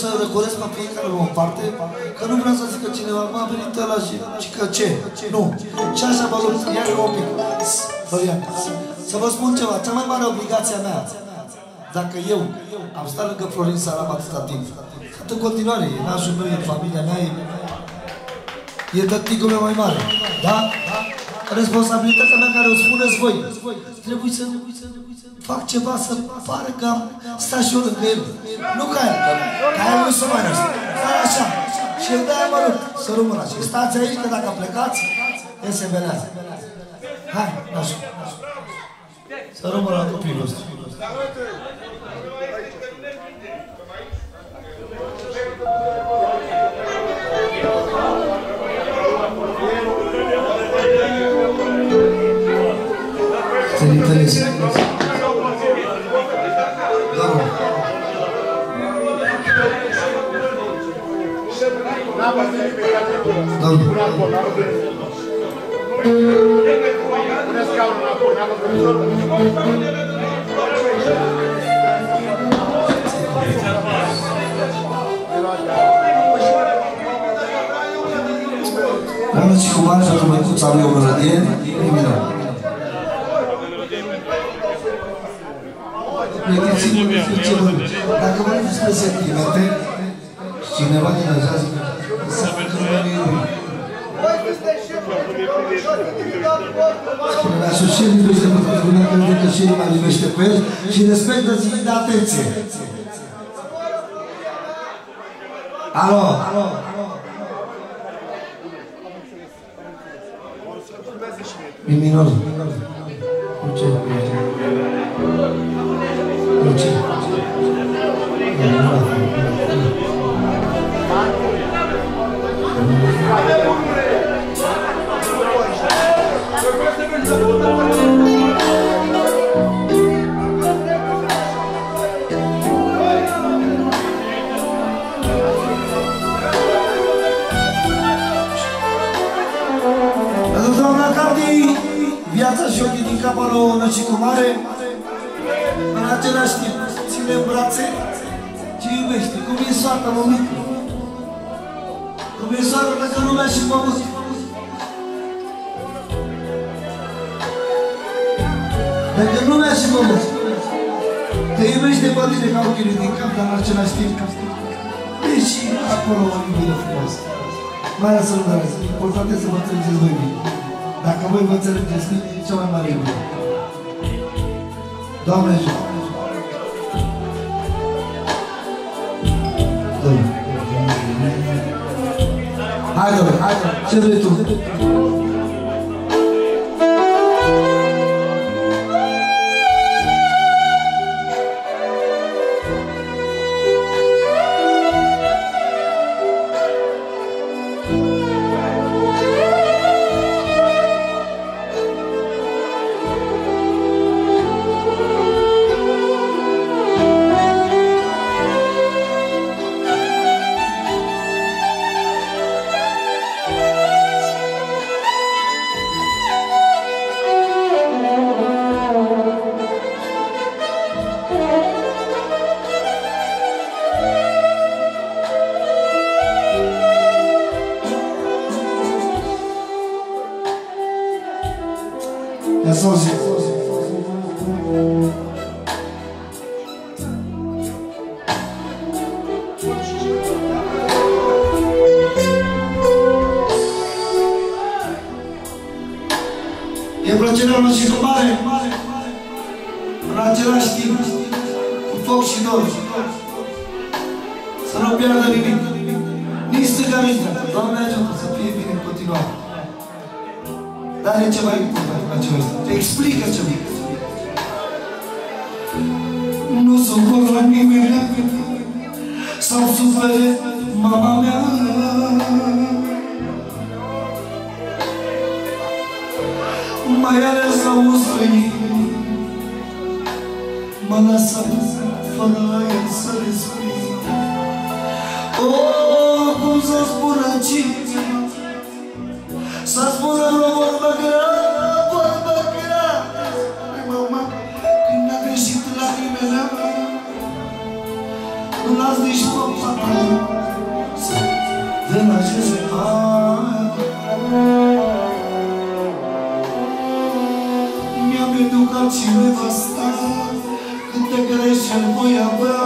să răcoresc pe fiecare o parte, că nu vreau să zică cineva, m-a venit ăla și, și că ce? Nu. Și așa mă rog, ia un pic. Florian, să vă spun ceva, cea mai mare obligație a mea, dacă eu am stat lângă Florin Salam atâta timp, atât în continuare, e nașul meu, e familia mea, e, e tăticul meu mai mare, da? Responsabilitatea mea care o spuneți voi, trebuie să fac ceva să pară că am stat și eu lângă el. Nu ca el, că ca el nu se mai răs. Dar așa. Și eu de-aia mă rog să rămână așa. Stați aici că dacă plecați, el se velează. Hai, așa. Să rămână la copiii noștri. Să ne întâlnesc. Doamne. Doamne. Doamne și cu mare și cu măicuța lui o melodie, criminal. Pregătiți-vă, dacă vă despre sentimente, și cineva din această să vă iubim. Spunea și și iubește pe Dumnezeu, crede că și el mai iubește pe el și respectă zi de atenție. Alo, alo. E minor. Nu ce? Și ochii din capa lui Năcicu Mare, în același timp, ține în brațe ce iubește, cum e soarta mămică. Cum e soarta dacă lumea și pământ. Dacă lumea și pământ te iubește pe tine ca ochii din cap, dar în același timp, deși acolo o iubire frumoasă. Mai ales să-l doresc. Important este să vă înțelegeți voi bine. Dacă voi vă înțelegeți bine, e cea mai mare iubire. Doamne ajută! Doamne. Hai, Doamne, hai, Doamne, ce vrei Tu? E plăcerea mea și cu mare, în același timp, cu foc și dor. Să nu pierdă nimic, nici stânga, nici dreapta. Doamne ajută să fie bine în continuare. Dar e ceva important la ceva ăsta. Explică ceva. Nu sunt vor la nimeni sau sufere mama mea. Появятся узы, Манаса, Фарая, Сары, voy a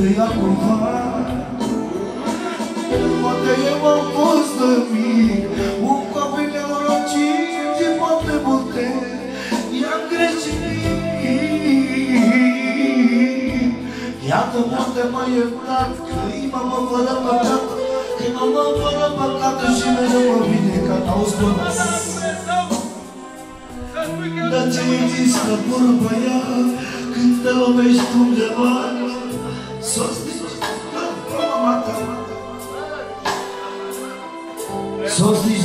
de ea cumva Poate eu am fost de mic Un copil neurocit de foarte putere I-am greșit Iată poate m-a iertat Că inima mă fără păcat Că nu mă fără păcat Și mereu mă vine ca n-auzi bănas Dar ce există vorba ea Când te lovești undeva?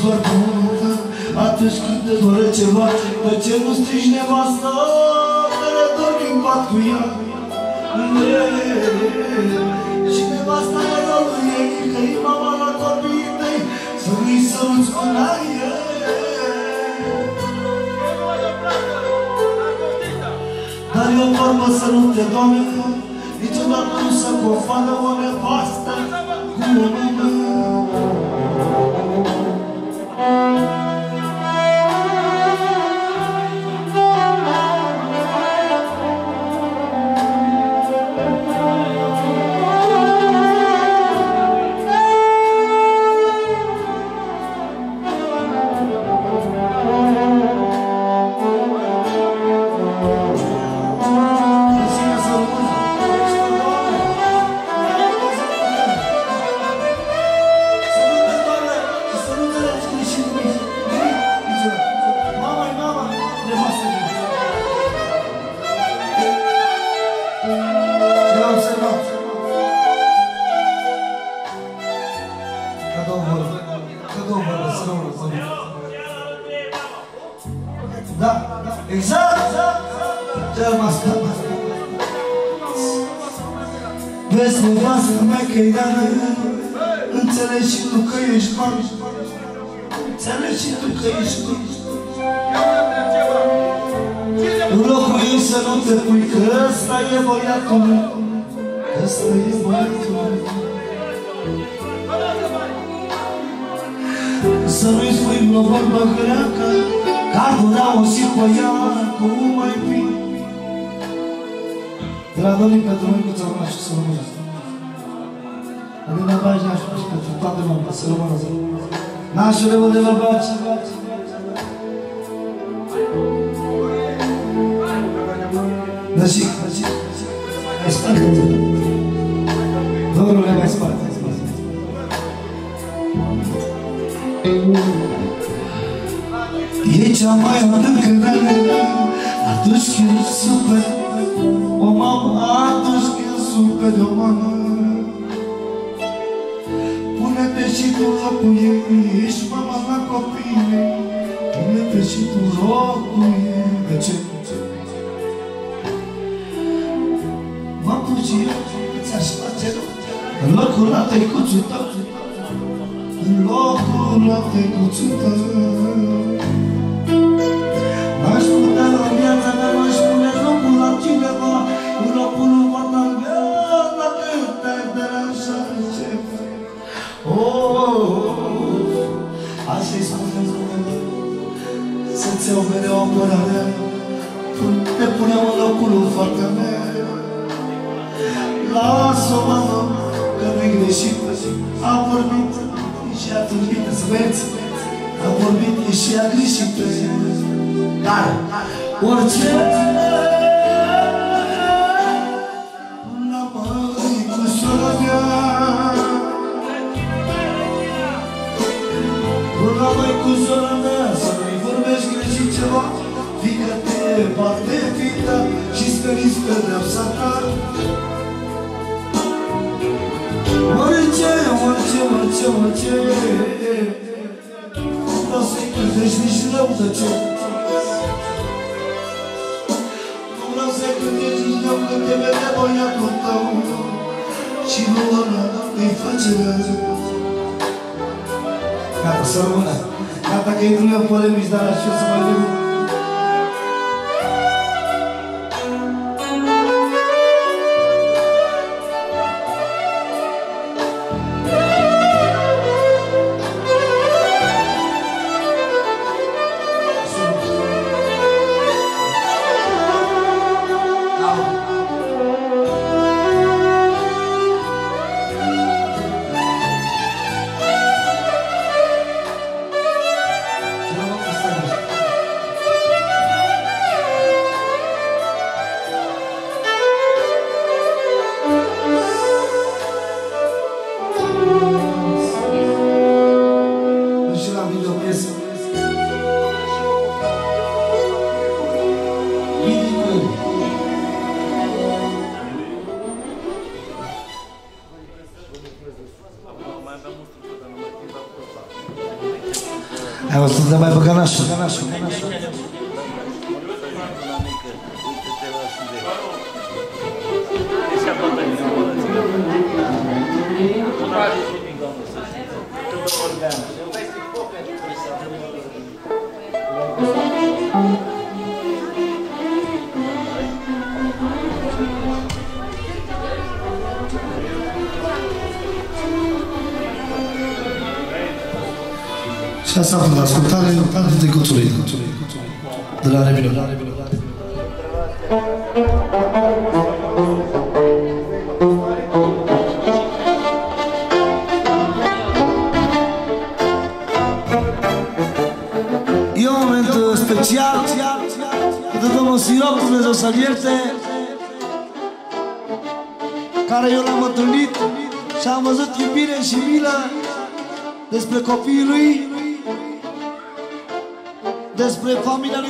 doar pe unul tău Atunci când te doare ceva De ce nu strigi nevasta? Te le dor din pat cu ea. Și nevasta e la lui ei Că e mama la copiii tăi Să nu-i săruți cu naie. Dar eu o vorbă să nu te doamne Niciodată nu să confană o nevastă Cu unul Așa-i sufletul meu, să-ți iau mereu apărarea, te puneam în locul lui fata mea. Las-o, mamă, că nu-i greșit, am vorbit și a tâmpit, îți vezi, am vorbit și a greșit, dar orice... Çamaçı Nasıl güneşmişle olacak Nasıl güneşmişle olacak Temele boya quem Çivolara ifacılar Kata sorumuna Kata kendine polemizden aşıyorsun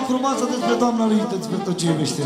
frumoasă despre doamna lui, despre tot ce iubește.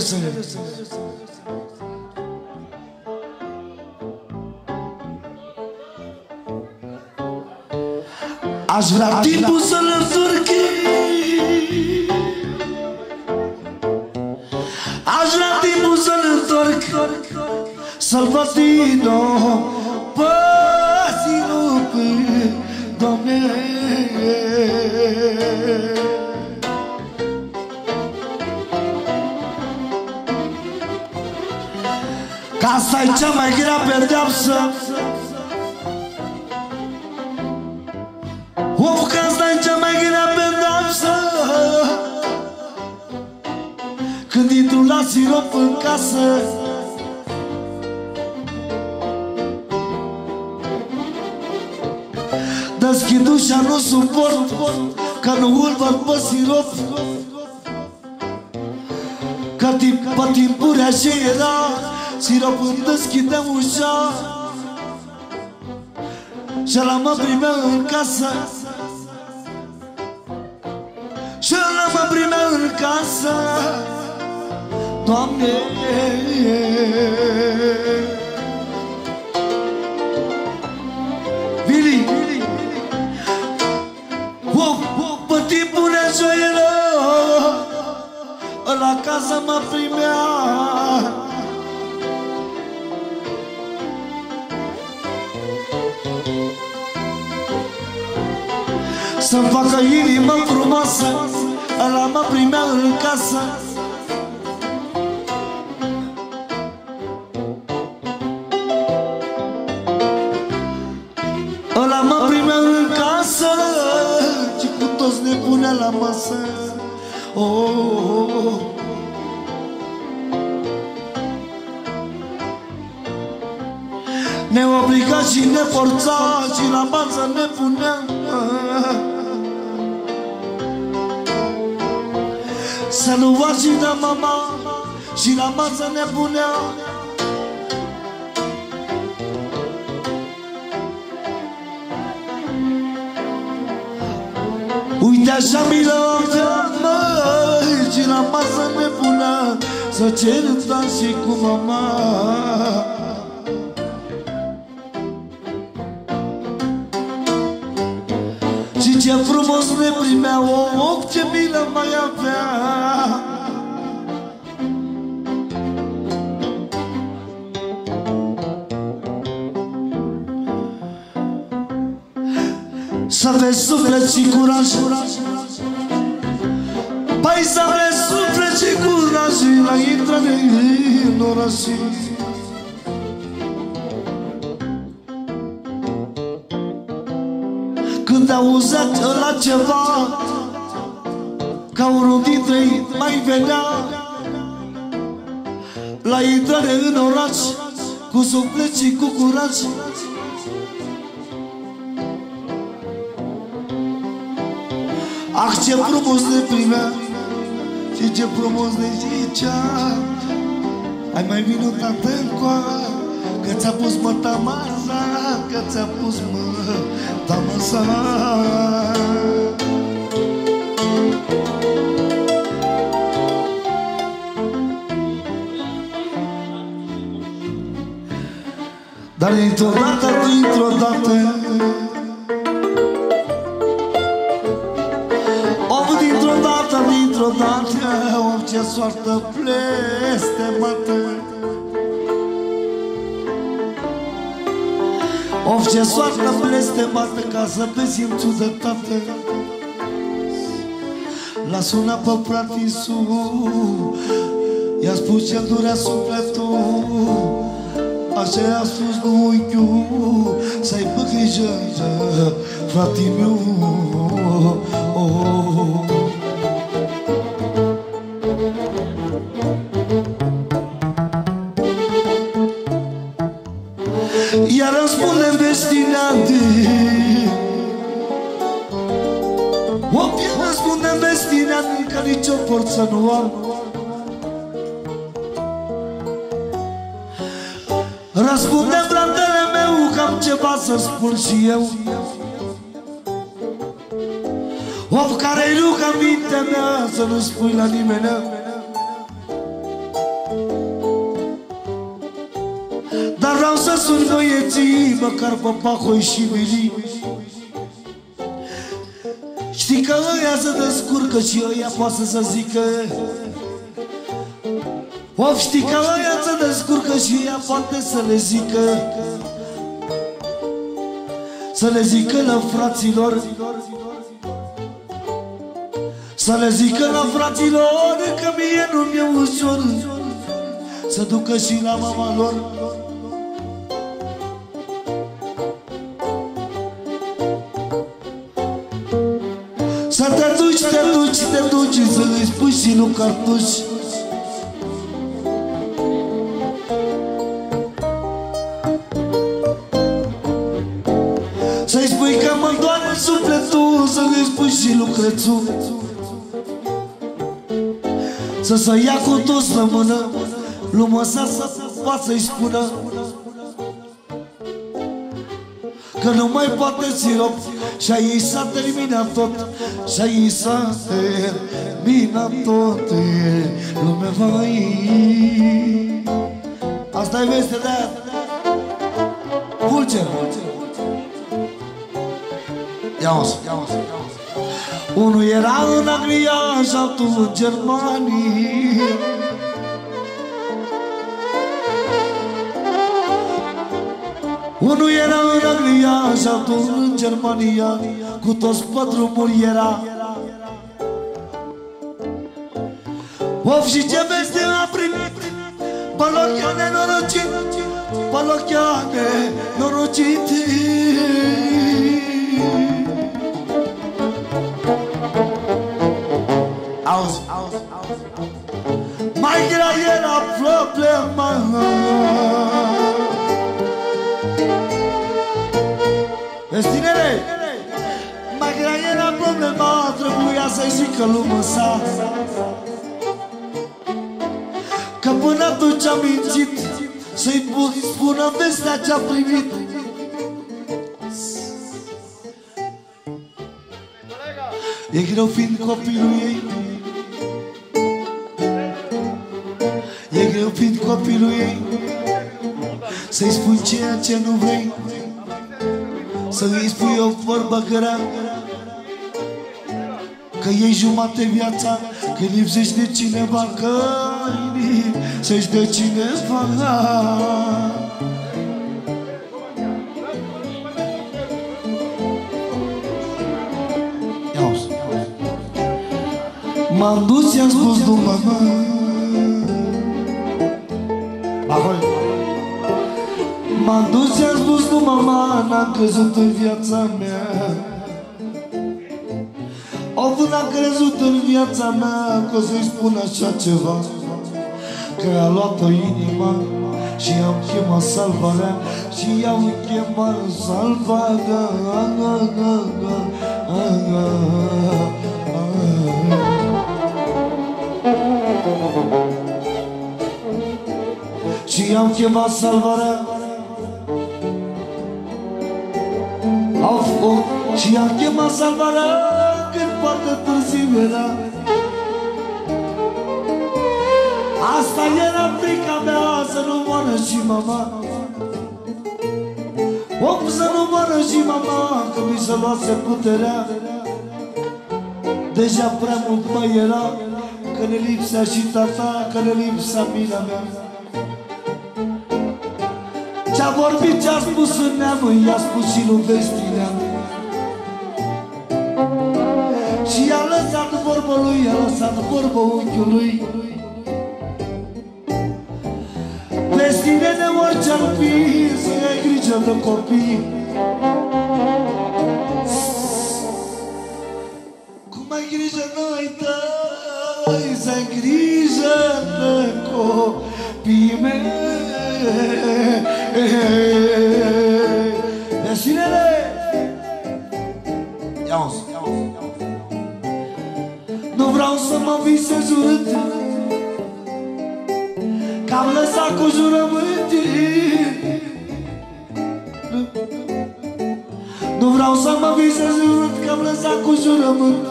kızını Ne obliga și ne forța și la bază ne punea Să lua și de mama și la bază ne punea Uite așa mi l-a măi Și la masă ne punea Să cer și cu mama. Ce frumos ne primea o ochi, ce milă mai avea. Să aveți suflet și curaj. Păi să aveți suflet și curaj La intrare în orașii auzat la ceva Ca unul dintre ei mai venea. La intrare în oraș Cu suflet și cu curaj. Ah, ce frumos ne primea Și ce frumos ne zicea. Ai mai vinut tată încoa Că ți-a pus mă tamaza Că ți-a pus mă tamaza Dar dintr-o dată, dintr-o dată. Om dintr-o dată, dintr-o dată Om ce soartă blestemată Om ce soartă blestemată Ca să vezi în ciudătate L-a sunat pe fratisul I-a spus ce durea sufletul. Așa i-a spus nu uitu Să-i fă grijă, frate meu. Oh. Iar să spun și eu. Of care-i ruga mintea mea să nu spui la nimeni Dar vreau să sun băieții, măcar pe Pahoi și Mili Știi că ăia se descurcă și ăia poate să zică. Of, știi că ăia se descurcă și ea poate să le zică Să le zică la fraților. Să le zică la fraților Că mie nu mi-e ușor. Să ducă și la mama lor. Să te duci, te duci, te duci Să îi spui și lui cartuși și lucrețul Să se ia cu toți la mână Lumăsa să poată să-i spună Că nu mai poate sirop Și ei s-a terminat tot Și ei s-a terminat tot Lumea vai Asta e veste de aia Vulcer Ia o ia o Unul era în Anglia și altul în Germania. Unul era în Anglia și altul în Germania. Cu toți pe drumuri era. Of și ce veste a primit? Palochia nenorocit Palochia nenorocit Auzi, auzi, auzi. Mai grea era problema Vezi, tinere? Mai grea era problema Trebuia să-i zică lumea sa Că până atunci am mințit Să-i spună vestea ce-a primit. E greu fiind copilul ei E greu fiind copilul ei Să-i spui ceea ce nu vrei Să-i spui o vorbă grea Că e jumate viața Că lipsește cineva Că lipsește de cineva M-am dus, i-am spus, nu mama Acolo. M-am dus și am spus cu mama N-am crezut în viața mea. Of, n-am crezut în viața mea Că o să-i spun așa ceva. Că a luat-o inima Și am chemat salvarea Și am chemat salvarea Și am chemat salvarea. Au fost și am chemat salvarea Când foarte târziu era. Asta era frica mea să nu moară și mama. Om să nu moară și mama Că mi se luase puterea. Deja prea mult mai era Că ne lipsea și tata Că ne lipsea mina mea Ce-a vorbit, ce-a spus în neam I-a spus și lui Vestineam Și i-a lăsat vorbă lui I-a lăsat vorbă unchiului Vestine de orice-ar fi Să ai grijă de copii. Cum ai grijă noi tăi Să ai grijă de copiii mei Destinele Ia-o Nu vreau să mă visez urât Că am lăsat cu jurământ. Nu vreau să mă visez urât Că am lăsat cu jurământ.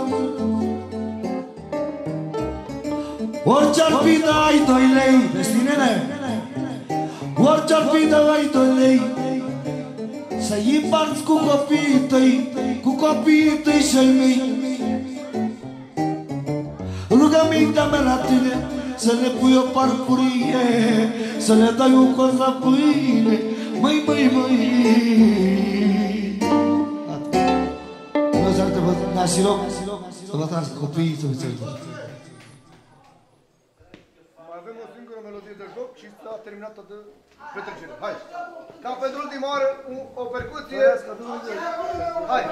Orice-ar fi de ai doi lei Destinele Orice-ar fi de ai doi lei Să-i împarți cu copiii tăi Cu copiii tăi și ai mei Rugămintea mea la tine Să le pui o parcurie Să le dai un cos la pâine. Măi, măi, măi. Nu să te văd, nașiloc Să vă trască copiii să vă Mai joc și s-a terminat de petrecere. Hai! Ca pentru ultima oară, un- o percuție. Hai!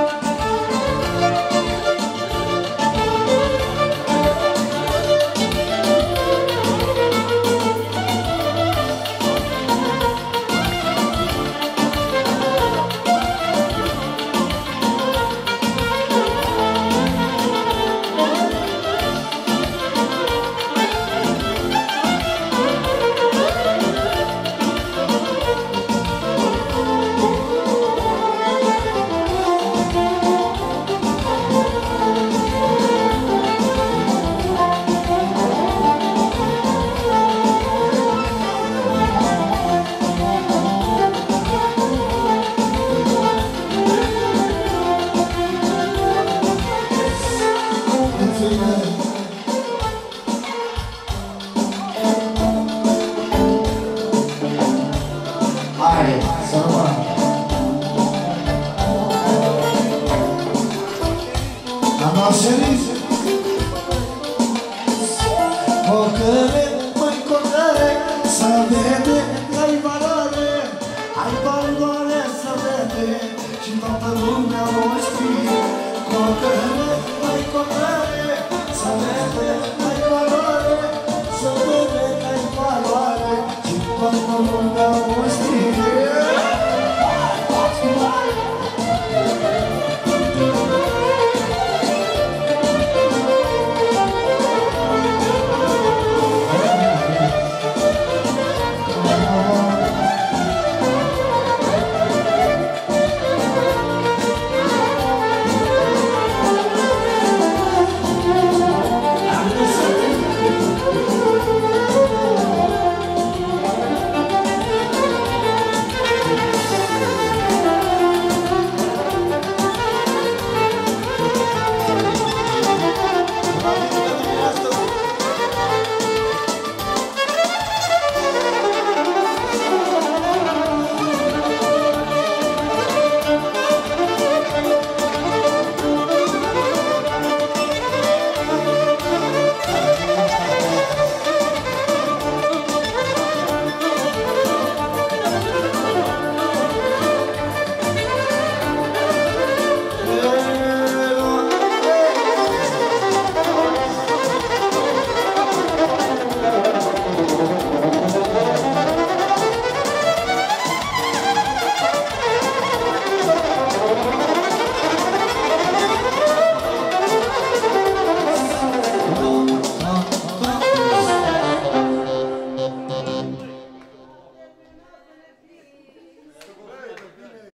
Hai,